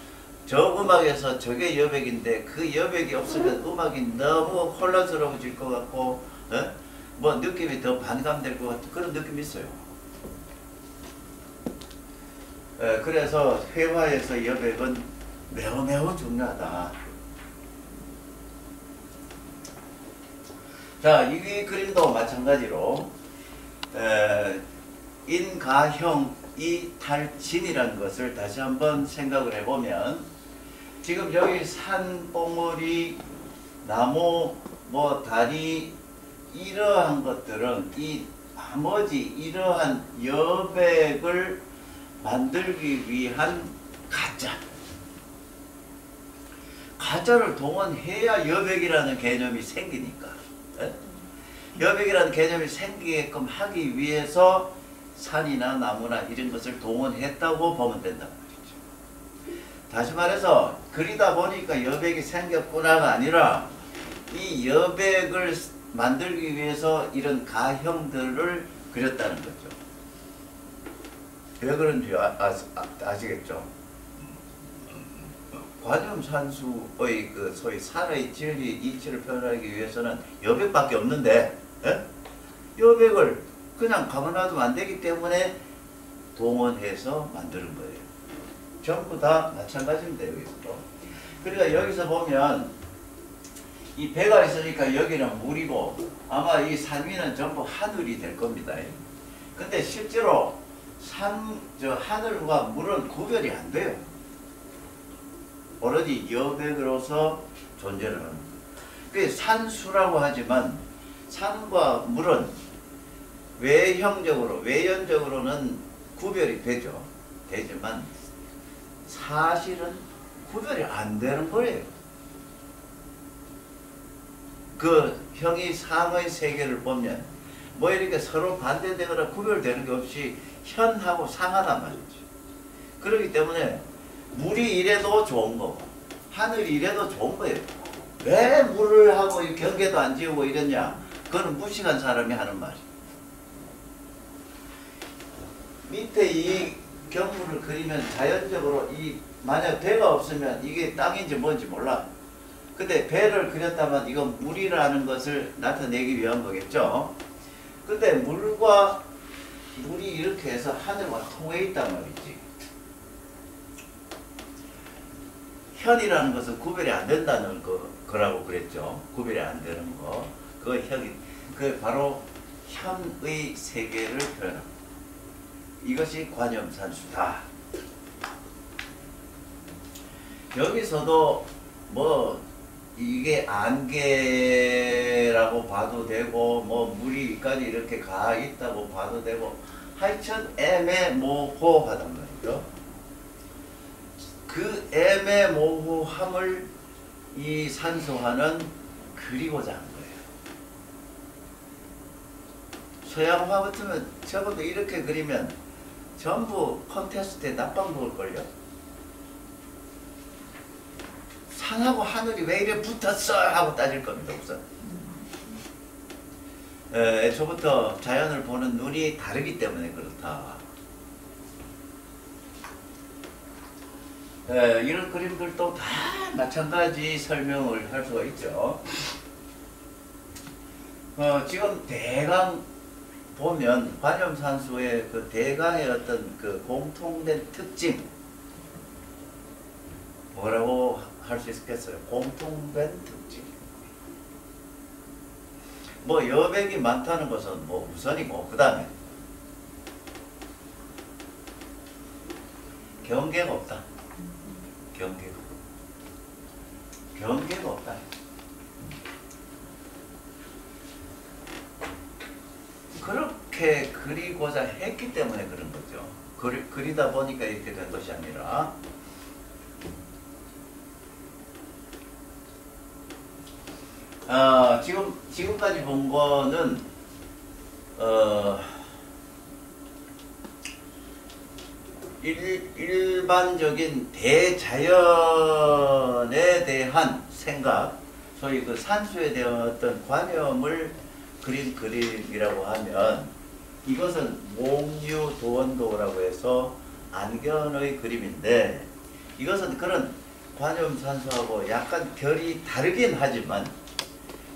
Speaker 1: 저 음악에서 저게 여백인데 그 여백이 없으면 음악이 너무 혼란스러워질 것 같고 어? 뭐 느낌이 더 반감될 것 같은 그런 느낌이 있어요. 에, 그래서 회화에서 여백은 매우 매우 중요하다. 자, 이 그림도 마찬가지로 에, 인가형 이탈진이라는 것을 다시 한번 생각을 해보면 지금 여기 산, 봉우리, 나무, 뭐 다리 이러한 것들은 이 나머지 이러한 여백을 만들기 위한 가짜 가짜를 동원해야 여백이라는 개념이 생기니까 예? 여백이라는 개념이 생기게끔 하기 위해서 산이나 나무나 이런 것을 동원했다고 보면 말이죠. 다시 말해서 그리다 보니까 여백이 생겼구나가 아니라 이 여백을 만들기 위해서 이런 가형들을 그렸다는 거죠. 왜 그런지 아, 아, 시겠죠 관음산수의 그 소위 산의 진리 이치를 표현하기 위해서는 여백밖에 없는데 예? 여백을 그냥 가만놔두면 안 되기 때문에 동원해서 만드는 거예요. 전부 다 마찬가지입니다. 여기서도. 그러니까 여기서 보면 이 배가 있으니까 여기는 물이고 아마 이 산 위는 전부 하늘이 될 겁니다. 근데 실제로 산, 저 하늘과 물은 구별이 안 돼요. 오로지 여백으로서 존재를 하는 거예요. 그 산수라고 하지만 산과 물은 외형적으로 외연적으로는 구별이 되죠. 되지만 사실은 구별이 안 되는 거예요. 그 형이 상의 세계를 보면 뭐 이렇게 서로 반대되거나 구별되는 게 없이 현하고 상하단 말이지. 그렇기 때문에 물이 이래도 좋은 거고 하늘이 이래도 좋은 거예요. 왜 물을 하고 이 경계도 안 지우고 이랬냐? 그거는 무식한 사람이 하는 말이에요. 밑에 이 경물을 그리면 자연적으로 이 만약 배가 없으면 이게 땅인지 뭔지 몰라. 근데 배를 그렸다면 이건 물이라는 것을 나타내기 위한 거겠죠. 근데 물과 물이 이렇게 해서 하늘과 통해 있단 말이지. 현이라는 것은 구별이 안 된다는 거, 거라고 그랬죠. 구별이 안 되는 거. 그 현이, 그 바로 현의 세계를 표현합니다. 이것이 관염산수다. 여기서도 뭐 이게 안개라고 봐도 되고 뭐 물이 여기까지 이렇게 가 있다고 봐도 되고 하여튼 애매모호하단 말이죠. 그 애매모호함을 이 산소화는 그리고자 한 거예요. 서양화 같으면 적어도 이렇게 그리면 전부 콘테스트에 낮방 먹을걸요. 산하고 하늘이 왜 이래 붙었어? 하고 따질 겁니다, 우선. 에, 애초부터 자연을 보는 눈이 다르기 때문에 그렇다. 에, 이런 그림들도 다 마찬가지 설명을 할 수가 있죠. 어, 지금 대강 보면 관염산수의 그 대강의 어떤 그 공통된 특징 뭐라고 할 수 있겠어요? 공통된 특징. 뭐 여백이 많다는 것은 뭐 우선이고 그 다음에 경계가 없다. 경계가 경계가 없다. 그렇게 그리고자 했기 때문에 그런 거죠. 그리, 그리다 보니까 이렇게 된 것이 아니라 아, 지금 지금까지 본 거는 어, 일, 일반적인 대자연에 대한 생각, 소위 그 산수에 대한 어떤 관념을 그린 그림이라고 하면 이것은 몽유 도원도라고 해서 안견의 그림인데 이것은 그런 관염 산수하고 약간 결이 다르긴 하지만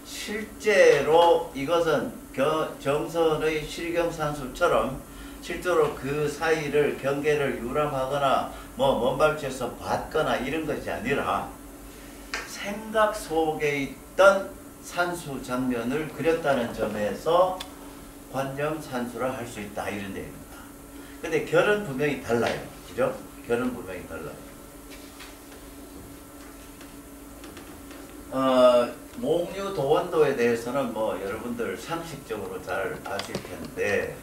Speaker 1: 실제로 이것은 겨- 정선의 실경산수처럼 실제로 그 사이를 경계를 유람하거나 뭐 먼발치에서 봤거나 이런 것이 아니라 생각 속에 있던 산수 장면을 그렸다는 점에서 관념 산수라 할수 있다 이런 얘기입니다. 근데 결은 분명히 달라요. 그죠? 결은 분명히 달라요. 어, 몽유 도원도에 대해서는 뭐 여러분들 상식적으로 잘 아실 텐데,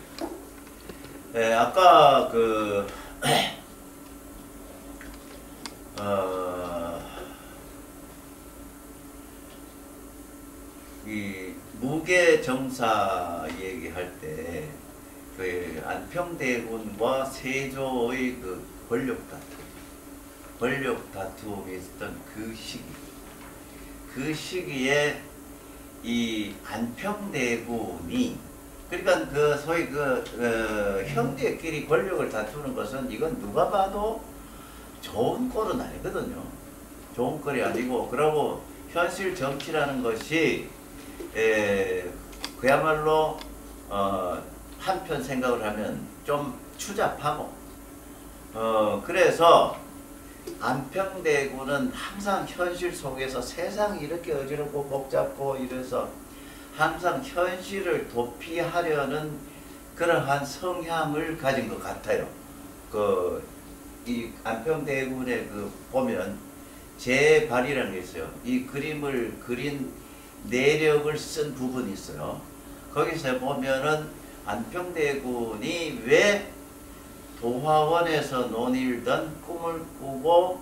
Speaker 1: 예, 아까 그, *clears throat* 어, 이 무게 정사 얘기할 때, 그 안평대군과 세조의 그 권력 다툼, 권력 다툼이 있었던 그 시기, 그 시기에 이 안평대군이 그러니까 그 소위 그 어, 형제끼리 권력을 다투는 것은 이건 누가 봐도 좋은 꼴은 아니거든요. 좋은 꼴이 아니고 그러고 현실 정치라는 것이 에, 그야말로 어, 한편 생각을 하면 좀 추잡하고 어, 그래서 안평대구는 항상 현실 속에서 세상이 이렇게 어지럽고 복잡고 이래서 항상 현실을 도피하려는 그러한 성향을 가진 것 같아요. 그, 이 안평대군의 그 보면 제발이라는 게 있어요. 이 그림을 그린 내력을 쓴 부분이 있어요. 거기서 보면은 안평대군이 왜 도화원에서 논일던 꿈을 꾸고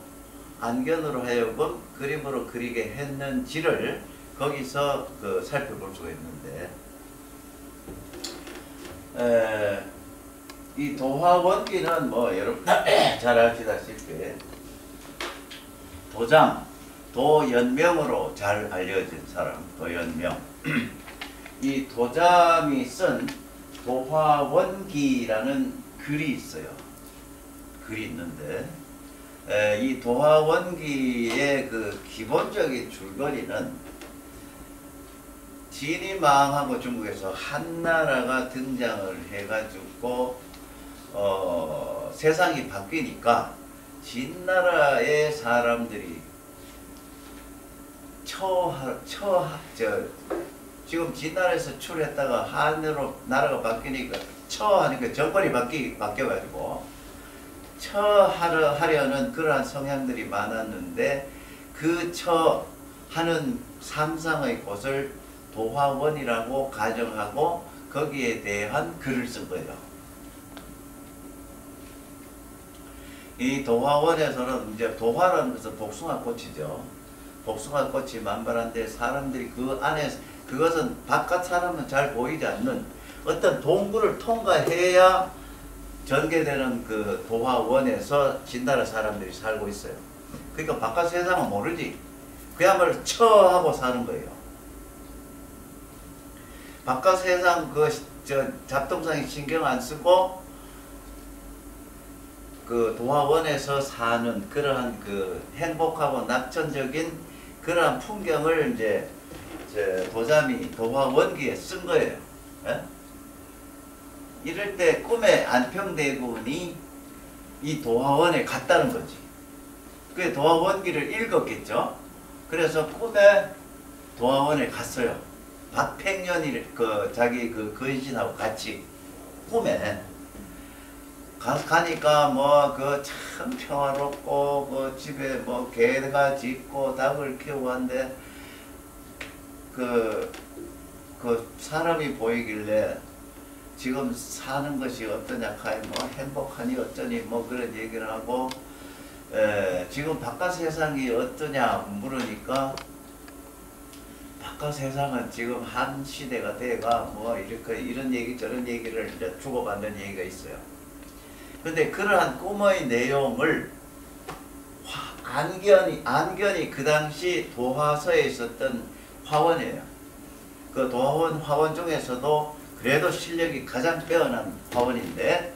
Speaker 1: 안견으로 하여금 그림으로 그리게 했는지를 거기서 그 살펴볼 수가 있는데 에, 이 도화원기는 뭐 여러분 *coughs* 잘 아시다시피 도장 도연명으로 잘 알려진 사람 도연명. *clears throat* 이 도장이 쓴 도화원기라는 글이 있어요. 글이 있는데 에, 이 도화원기의 그 기본적인 줄거리는 진이 망하고 중국에서 한나라가 등장을 해가지고 어, 세상이 바뀌니까 진나라의 사람들이 처하 처하 저 지금 진나라에서 출했다가 한으로 나라가 바뀌니까 처하니까 정권이 바뀌 바뀌어가지고 처하려 하려는 그러한 성향들이 많았는데 그 처하는 삼상의 곳을 도화원이라고 가정하고 거기에 대한 글을 쓴 거예요. 이 도화원에서는 이제 도화라는 것은 복숭아 꽃이죠. 복숭아 꽃이 만발한데 사람들이 그 안에 그것은 바깥 사람은 잘 보이지 않는 어떤 동굴을 통과해야 전개되는 그 도화원에서 진나라 사람들이 살고 있어요. 그러니까 바깥 세상은 모르지. 그야말로 처하고 사는 거예요. 바깥 세상 그 저 잡동사니 신경 안 쓰고 그 도화원에서 사는 그러한 그 행복하고 낙천적인 그러한 풍경을 이제 저 도자미 도화 원기에 쓴 거예요. 예? 이럴 때 꿈에 안평대군이 이 도화원에 갔다는 거지. 그 도화원기를 읽었겠죠. 그래서 꿈에 도화원에 갔어요. 박팽년이 그 자기 그 근신하고 같이 꿈에 가, 가니까 뭐 그 참 평화롭고 그 집에 뭐 개가 짖고 닭을 키우고 한데 그, 그 사람이 보이길래 지금 사는 것이 어떠냐 카이 뭐 행복하니 어쩌니 뭐 그런 얘기를 하고 에, 지금 바깥 세상이 어떠냐 물으니까 바깥 세상은 지금 한 시대가 돼가 뭐 이렇게 이런 얘기 저런 얘기를 이제 주고받는 얘기가 있어요. 근데 그러한 꿈의 내용을 화- 안견이 안견이 그 당시 도화서에 있었던 화원이에요. 그 도화원 화원 중에서도 그래도 실력이 가장 빼어난 화원인데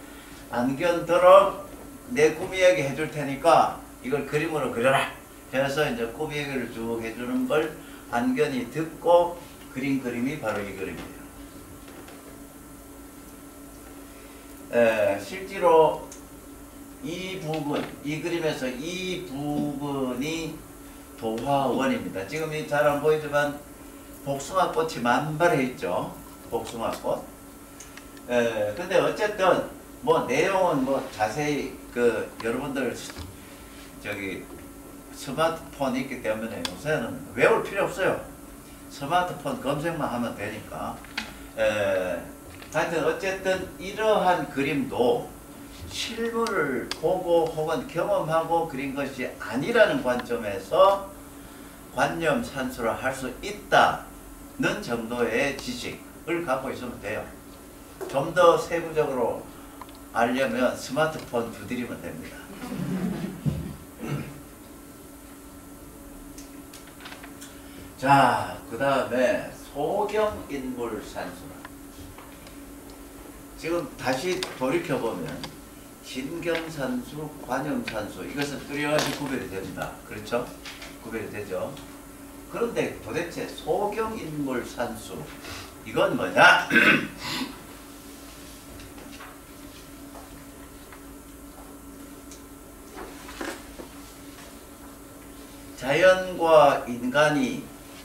Speaker 1: 안견들어 내꿈 이야기 해줄 테니까 이걸 그림으로 그려라. 그래서 이제 꿈 얘기를 쭉 해주는 걸 안견이 듣고 그린 그림이 바로 이 그림이에요. 에, 실제로 이 부분, 이 그림에서 이 부분이 도화원입니다. 지금 이잘안 보이지만 복숭아 꽃이 만발해 있죠. 복숭아 꽃. 에, 근데 어쨌든 뭐 내용은 뭐 자세히 그 여러분들 저기 스마트폰 있기 때문에 요새는 외울 필요 없어요. 스마트폰 검색만 하면 되니까. 에, 하여튼 어쨌든 이러한 그림도 실물을 보고 혹은 경험하고 그린 것이 아니라는 관점에서 관념 산수를 할 수 있다는 정도의 지식을 갖고 있으면 돼요. 좀 더 세부적으로 알려면 스마트폰 두드리면 됩니다. *laughs* 자, 그 다음에 소경 인물 산수라. 지금 다시 돌이켜 보면 진경산수, 관염산수 이것은 뚜렷이 구별이 됩니다. 그렇죠? 구별이 되죠. 그런데 도대체 소경 인물 산수 이건 뭐냐? *clears throat* 자연과 인간이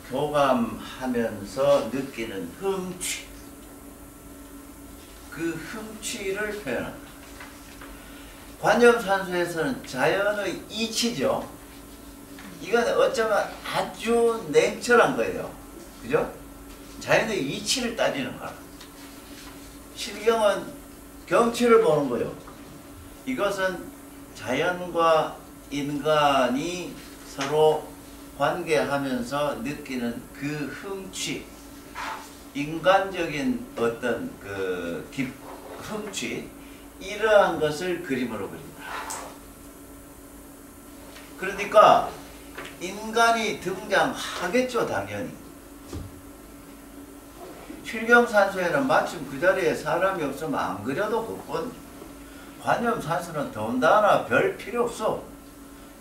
Speaker 1: 교감하면서 느끼는 흠취 그 흠취를 표현합니다. 관념산수에서는 자연의 이치죠. 이건 어쩌면 아주 냉철한 거예요. 그죠? 자연의 이치를 따지는 거라. 실경은 경치를 보는 거요. 이것은 자연과 인간이 서로 관계하면서 느끼는 그 흠취, 인간적인 어떤 그 기, 흠취, 이러한 것을 그림으로 그린다. 그러니까 인간이 등장하겠죠, 당연히. 실경산소에는 마침 그 자리에 사람이 없으면 안 그려도 그뿐 관념산소는 더군다나 별 필요 없어.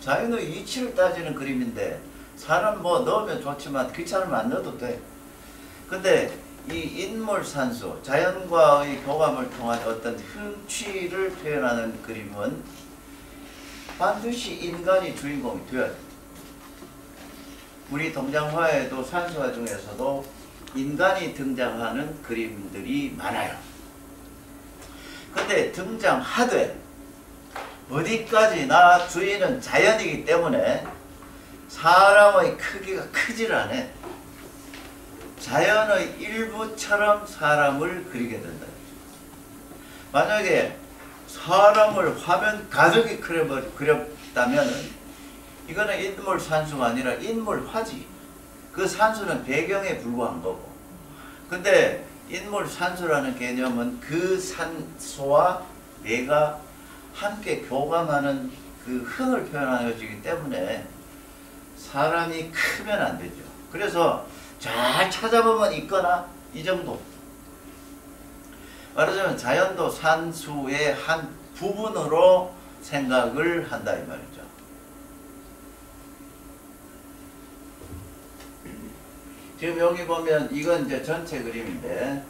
Speaker 1: 자연의 이치를 따지는 그림인데 사람 뭐 넣으면 좋지만 귀찮으면 안 넣어도 돼. 근데 이 인물산소, 자연과의 교감을 통한 어떤 흠취를 표현하는 그림은 반드시 인간이 주인공이 되어야 돼. 우리 동장화에도 산수화 중에서도 인간이 등장하는 그림들이 많아요. 근데 등장하되 어디까지나 주인은 자연이기 때문에 사람의 크기가 크질 않아. 자연의 일부처럼 사람을 그리게 된다. 만약에 사람을 화면 가득히 그렸다면 이거는 인물 산수가 아니라 인물 화지. 그 산수는 배경에 불과한 거고. 근데 인물 산수라는 개념은 그 산소와 내가 함께 교감하는 그 흥을 표현하는 것이기 때문에 사람이 크면 안 되죠. 그래서 잘 찾아보면 있거나 이 정도. 말하자면 자연도 산수의 한 부분으로 생각을 한다 이 말이죠. 지금 여기 보면 이건 이제 전체 그림인데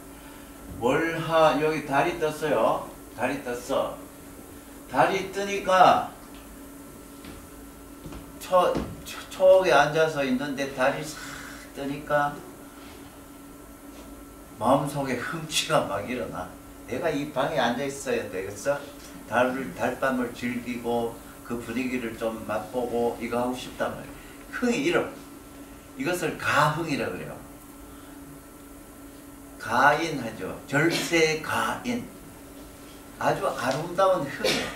Speaker 1: 월하 여기 달이 떴어요. 달이 떴어. 달이 뜨니까 초, 초, 초에 앉아서 있는데 달이 싹 뜨니까 마음속에 흠취가 막 일어나. 내가 이 방에 앉아 있어야 되겠어? 달을, 달밤을 즐기고 그 분위기를 좀 맛보고 이거 하고 싶단 말이야. 흥이 일어. 이것을 가흥이라 그래요. 가인하죠. 절세 가인. 아주 아름다운 흥이에요.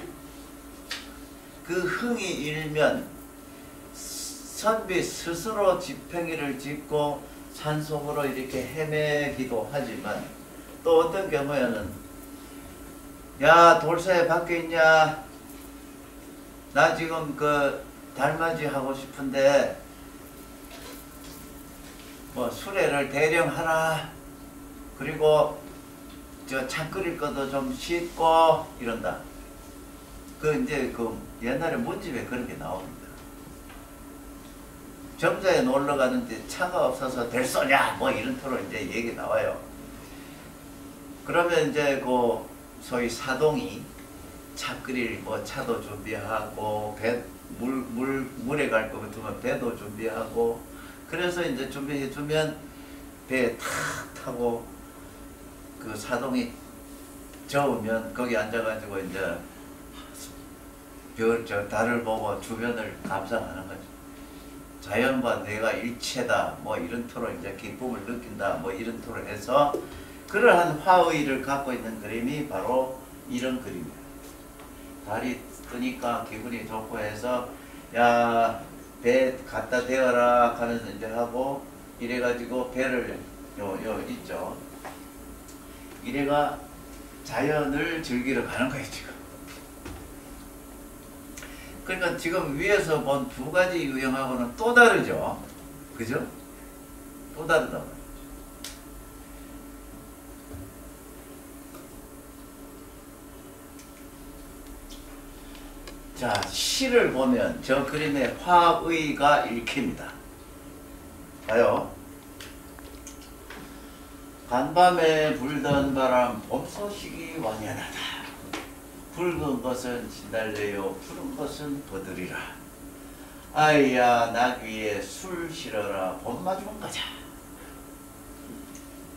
Speaker 1: 그 흥이 일면 선비 스스로 지팽이를 짓고 산속으로 이렇게 헤매기도 하지만 또 어떤 경우에는 야 돌쇠 밖에 있냐? 나 지금 그 달맞이 하고 싶은데 뭐 수레를 대령하라. 그리고 저차 끓일 것도 좀 씻고 이런다. 그 이제 그 옛날에 문집에 그런 게 나옵니다 점자에 놀러 가는데 차가 없어서 될 소냐 뭐 이런 토로 이제 얘기 나와요. 그러면 이제 그 소위 사동이 차 끓일 뭐 차도 준비하고 배 물 물 물에 갈거 같으면 배도 준비하고 그래서 이제 준비해 주면 배탁 타고 그 사동이 저으면 거기 앉아가지고 이제 별저 달을 보고 주변을 감상하는 거죠. 자연과 내가 일체다 뭐 이런 토로 이제 기쁨을 느낀다 뭐 이런 토로 해서 그러한 화의를 갖고 있는 그림이 바로 이런 그림이에요. 달이 뜨니까 기분이 좋고 해서 야 배 갖다 대어라 하면서 이제 하고 이래가지고 배를 요 요 있죠. 이래가 자연을 즐기러 가는 거예요 지금. 그러니까 지금 위에서 본 두 가지 유형하고는 또 다르죠. 그죠? 또 다르다. 자, 시를 보면 저 그림에 화의가 읽힙니다. 봐요. 간밤에 불던 바람 봄 소식이 완연하다. 붉은 것은 진달래요. 푸른 것은 버들이라. 아이야 나귀에 술 실어라. 봄마중 가자.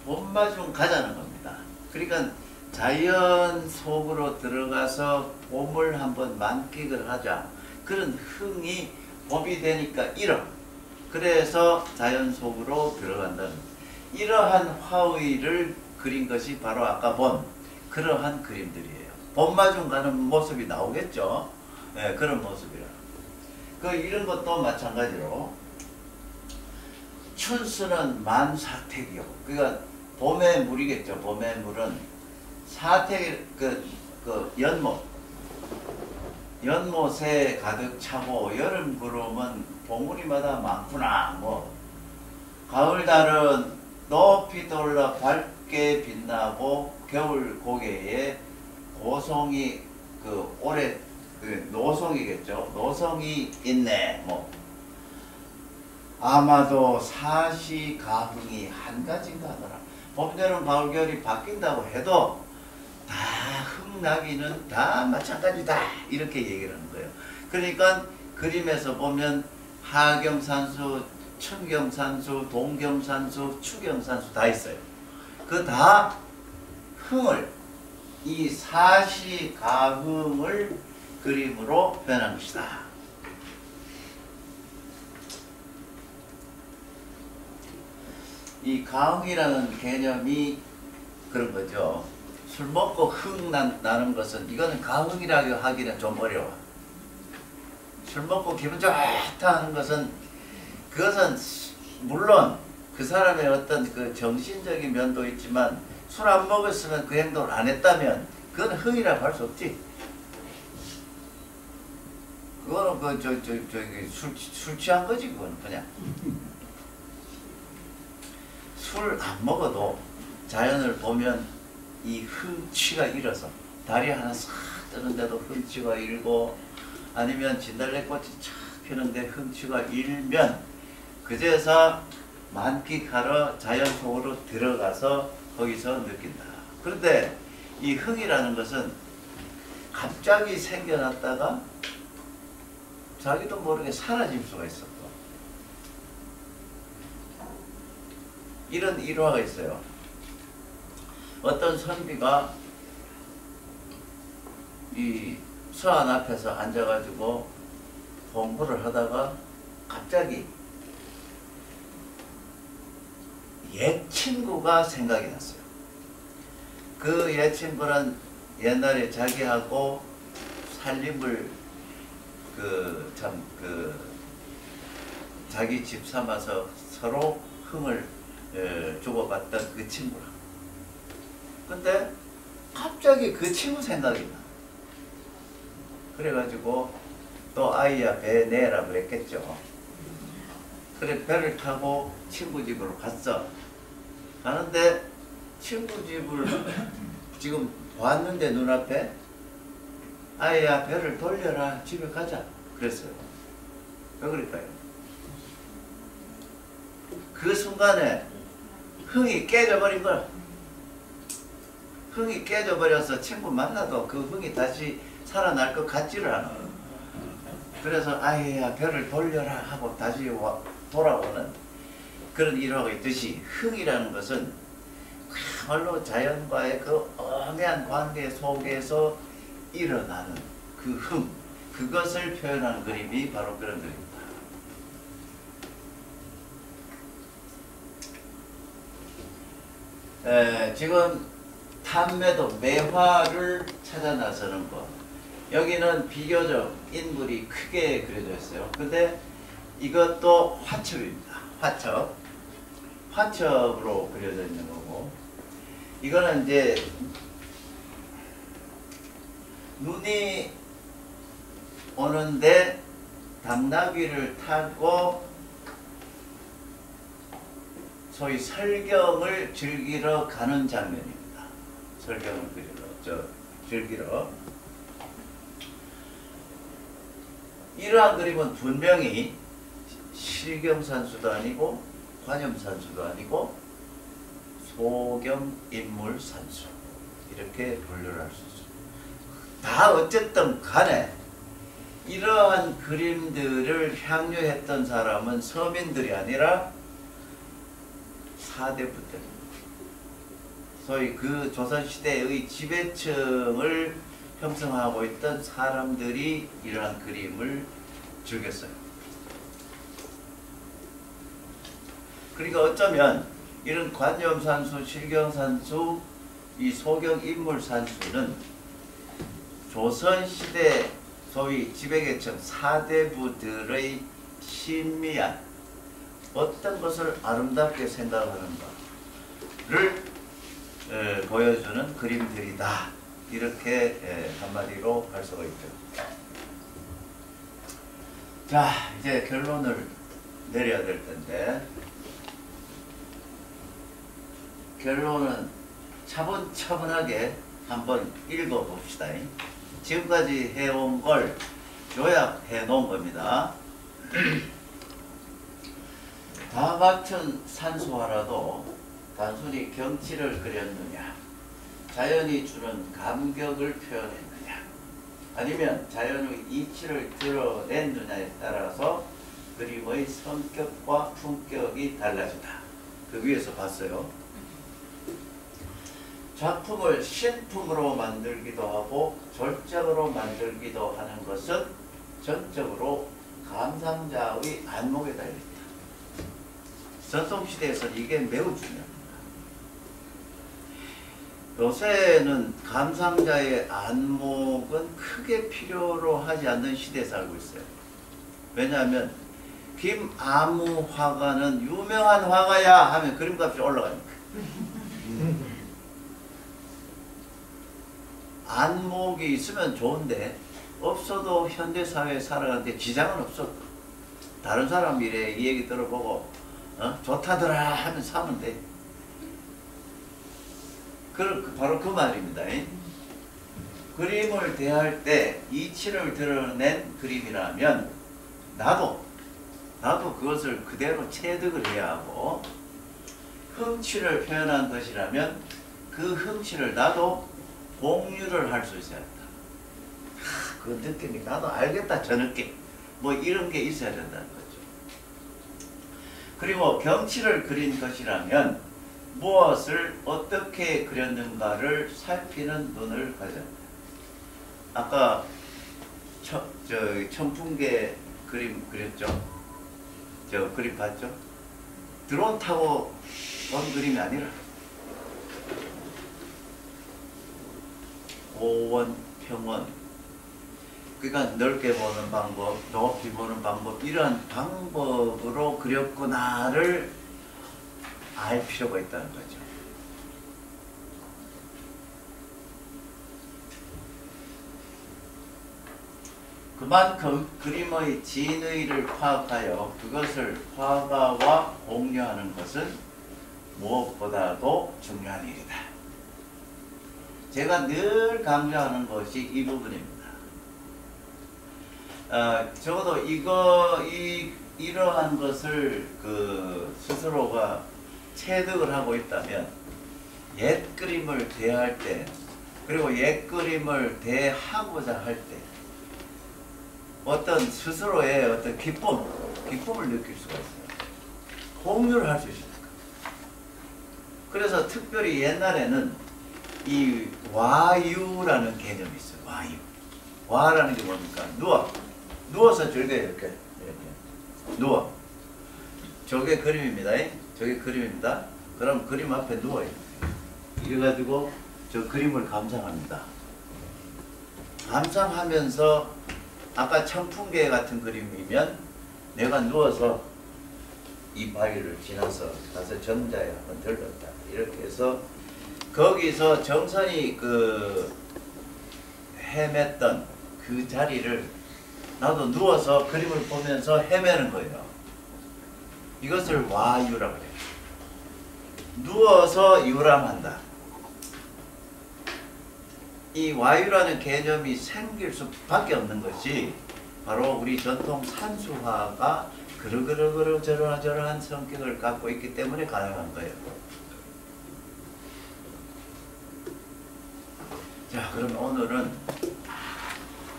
Speaker 1: 봄마중 가자는 겁니다. 그러니까 자연 속으로 들어가서 봄을 한번 만끽을 하자. 그런 흥이 봄이 되니까 일어. 그래서 자연 속으로 들어간다는 이러한 화의를 그린 것이 바로 아까 본 그러한 그림들이에요. 봄마중 가는 모습이 나오겠죠. 네, 그런 모습이라. 그 이런 것도 마찬가지로 춘수는 만사택이요. 그러니까 봄의 물이겠죠. 봄의 물은 사택 그, 그 연못 연못에 가득 차고 여름 구름은 봉우리마다 많구나. 뭐 가을 달은 높이 돌라 밝게 빛나고 겨울 고개에 고송이 그 올해 그 노송이겠죠. 노송이 있네. 뭐 아마도 사시 가흥이 한 가지인가 하더라. 봄, 여름, 가을, 겨울이 바뀐다고 해도 다 흥나기는 다 마찬가지다. 이렇게 얘기를 하는 거예요. 그러니까 그림에서 보면 하경산수, 청경산수, 동경산수, 추경산수 다 있어요. 그 다 흥을 이 사시 가흥을 그림으로 표현한 것이다. 이 가흥이라는 개념이 그런 거죠. 술 먹고 흥 난, 나는 것은 이거는 가흥이라고 하기는 좀 어려워. 술 먹고 기분 좋다 하는 것은 그것은 물론 그 사람의 어떤 그 정신적인 면도 있지만 술 안 먹었으면 그 행동을 안 했다면 그건 흥이라고 할 수 없지. 그거는 그 저 저 저기 술, 술 취한 거지 그거는 그냥. 술 안 먹어도 자연을 보면 이 흥취가 일어서 다리 하나 싹 뜨는데도 흥취가 일고 아니면 진달래꽃이 착 피는데 흥취가 일면 그제서 만끽하러 자연 속으로 들어가서 거기서 느낀다. 그런데 이 흥이라는 것은 갑자기 생겨났다가 자기도 모르게 사라질 수가 있었고 이런 일화가 있어요. 어떤 선비가 이 서안 앞에서 앉아가지고 공부를 하다가 갑자기 옛 친구가 생각이 났어요. 그 옛 친구는 옛날에 자기하고 살림을 그참그 자기 집 삼아서 서로 흥을 에, 주고받던 그 친구라. 근데 갑자기 그 친구 생각이 나. 그래가지고 또 아이야 배 내라 그랬겠죠. 그래 배를 타고 친구 집으로 갔어. 가는데 친구 집을 *laughs* 지금 봤는데 눈앞에 아이야 배를 돌려라 집에 가자 그랬어요. 왜 그럴까요? 그 순간에 흥이 깨져버린 거야. 흥이 깨져버려서 친구 만나도 그 흥이 다시 살아날 것 같지를 않아. 그래서 아이야 별을 돌려라 하고 다시 와, 돌아오는 그런 일화가 있듯이 흥이라는 것은 그야말로 자연과의 그 엄해한 관계 속에서 일어나는 그 흥, 그것을 표현하는 그림이 바로 그런 그림입니다. 에, 지금 탐매도 매화를 찾아 나서는 것. 여기는 비교적 인물이 크게 그려져 있어요. 근데 이것도 화첩입니다. 화첩. 화첩으로 그려져 있는 거고. 이거는 이제 눈이 오는데 당나귀를 타고 소위 설경을 즐기러 가는 장면입니다. 설경을 그리러, 저, 즐기러. 이러한 그림은 분명히 실경산수도 아니고 관염산수도 아니고 소경인물산수 이렇게 분류를 할 수 있습니다. 다 어쨌든 간에 이러한 그림들을 향유했던 사람은 서민들이 아니라 사대부들입니다. 소위 그 조선시대의 지배층을 형성하고 있던 사람들이 이러한 그림을 즐겼어요. 그러니까 어쩌면 이런 관념산수, 실경산수, 이 소경 인물산수는 조선시대 소위 지배계층 사대부들의 신미한 어떤 것을 아름답게 생각하는가를 에, 보여주는 그림들이다. 이렇게 에, 한마디로 할 수가 있죠. 자, 이제 결론을 내려야 될 텐데 결론은 차분차분하게 한번 읽어봅시다. 지금까지 해온 걸 요약해 놓은 겁니다. *clears throat* 다 같은 산수화라도 단순히 경치를 그렸느냐, 자연이 주는 감격을 표현했느냐, 아니면 자연의 이치를 드러냈느냐에 따라서 그림의 성격과 품격이 달라진다. 그 위에서 봤어요. 작품을 신품으로 만들기도 하고 절적으로 만들기도 하는 것은 전적으로 감상자의 안목에 달려있다. 전통시대에서는 이게 매우 중요합니다. 요새는 감상자의 안목은 크게 필요로 하지 않는 시대에 살고 있어요. 왜냐하면 김아무 화가는 유명한 화가야 하면 그림값이 올라가니까. 안목이 있으면 좋은데 없어도 현대 사회에 살아가는데 지장은 없어. 다른 사람 일에 이 얘기 들어보고 어? 좋다더라 하면 사면 돼. 그, 그- 바로 그 말입니다. 이. 그림을 대할 때 이치를 드러낸 그림이라면 나도 나도 그것을 그대로 체득을 해야 하고 흥취를 표현한 것이라면 그 흥취를 나도 공유를 할 수 있어야. 하, 그 느낌이 나도 알겠다 저 느낌 뭐 이런 게 있어야 된다는 거죠. 그리고 경치를 그린 것이라면 무엇을 어떻게 그렸는가를 살피는 눈을 가져야 한다. 아까 천, 저 천풍계 그림 그렸죠? 저 그림 봤죠? 드론 타고 본 그림이 아니라 고원, 평원 그러니까 넓게 보는 방법, 높이 보는 방법 이런 방법으로 그렸구나를 알 필요가 있다는 거죠. 그만큼 그림의 진의를 파악하여 그것을 화가와 공유하는 것은 무엇보다도 중요한 일이다. 제가 늘 강조하는 것이 이 부분입니다. 어, 적어도 이거 이 이러한 것을 그 스스로가 체득을 하고 있다면 옛 그림을 대할 때 그리고 옛 그림을 대하고자 할 때 어떤 스스로의 어떤 기쁨, 기쁨을 느낄 수가 있어요. 공유를 할 수 있으니까. 그래서 특별히 옛날에는 이 와유라는 개념이 있어요. 와유. 와라는 게 뭡니까? 누워. 누워서 즐겨요. 이렇게. 이렇게. 누워. 저게 그림입니다. 저게 그림입니다. 그럼 그림 앞에 누워요. 이래가지고 저 그림을 감상합니다. 감상하면서 아까 천풍계 같은 그림이면 내가 누워서 이 바위를 지나서 가서 정자에 한번 들렀다. 이렇게 해서 거기서 정선이 그 헤맸던 그 자리를 나도 누워서 그림을 보면서 헤매는 거예요. 이것을 와유라고 해요. 누워서 유람한다. 이 와유라는 개념이 생길 수밖에 없는 것이 바로 우리 전통 산수화가 그러그러그러 저러저러한 성격을 갖고 있기 때문에 가능한 거예요. 자, 그럼 오늘은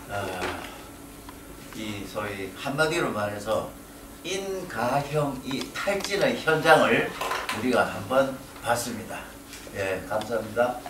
Speaker 1: 어, 이 소위 한마디로 말해서 인가형 이 탈진의 현장을 우리가 한번 봤습니다. 예, 감사합니다.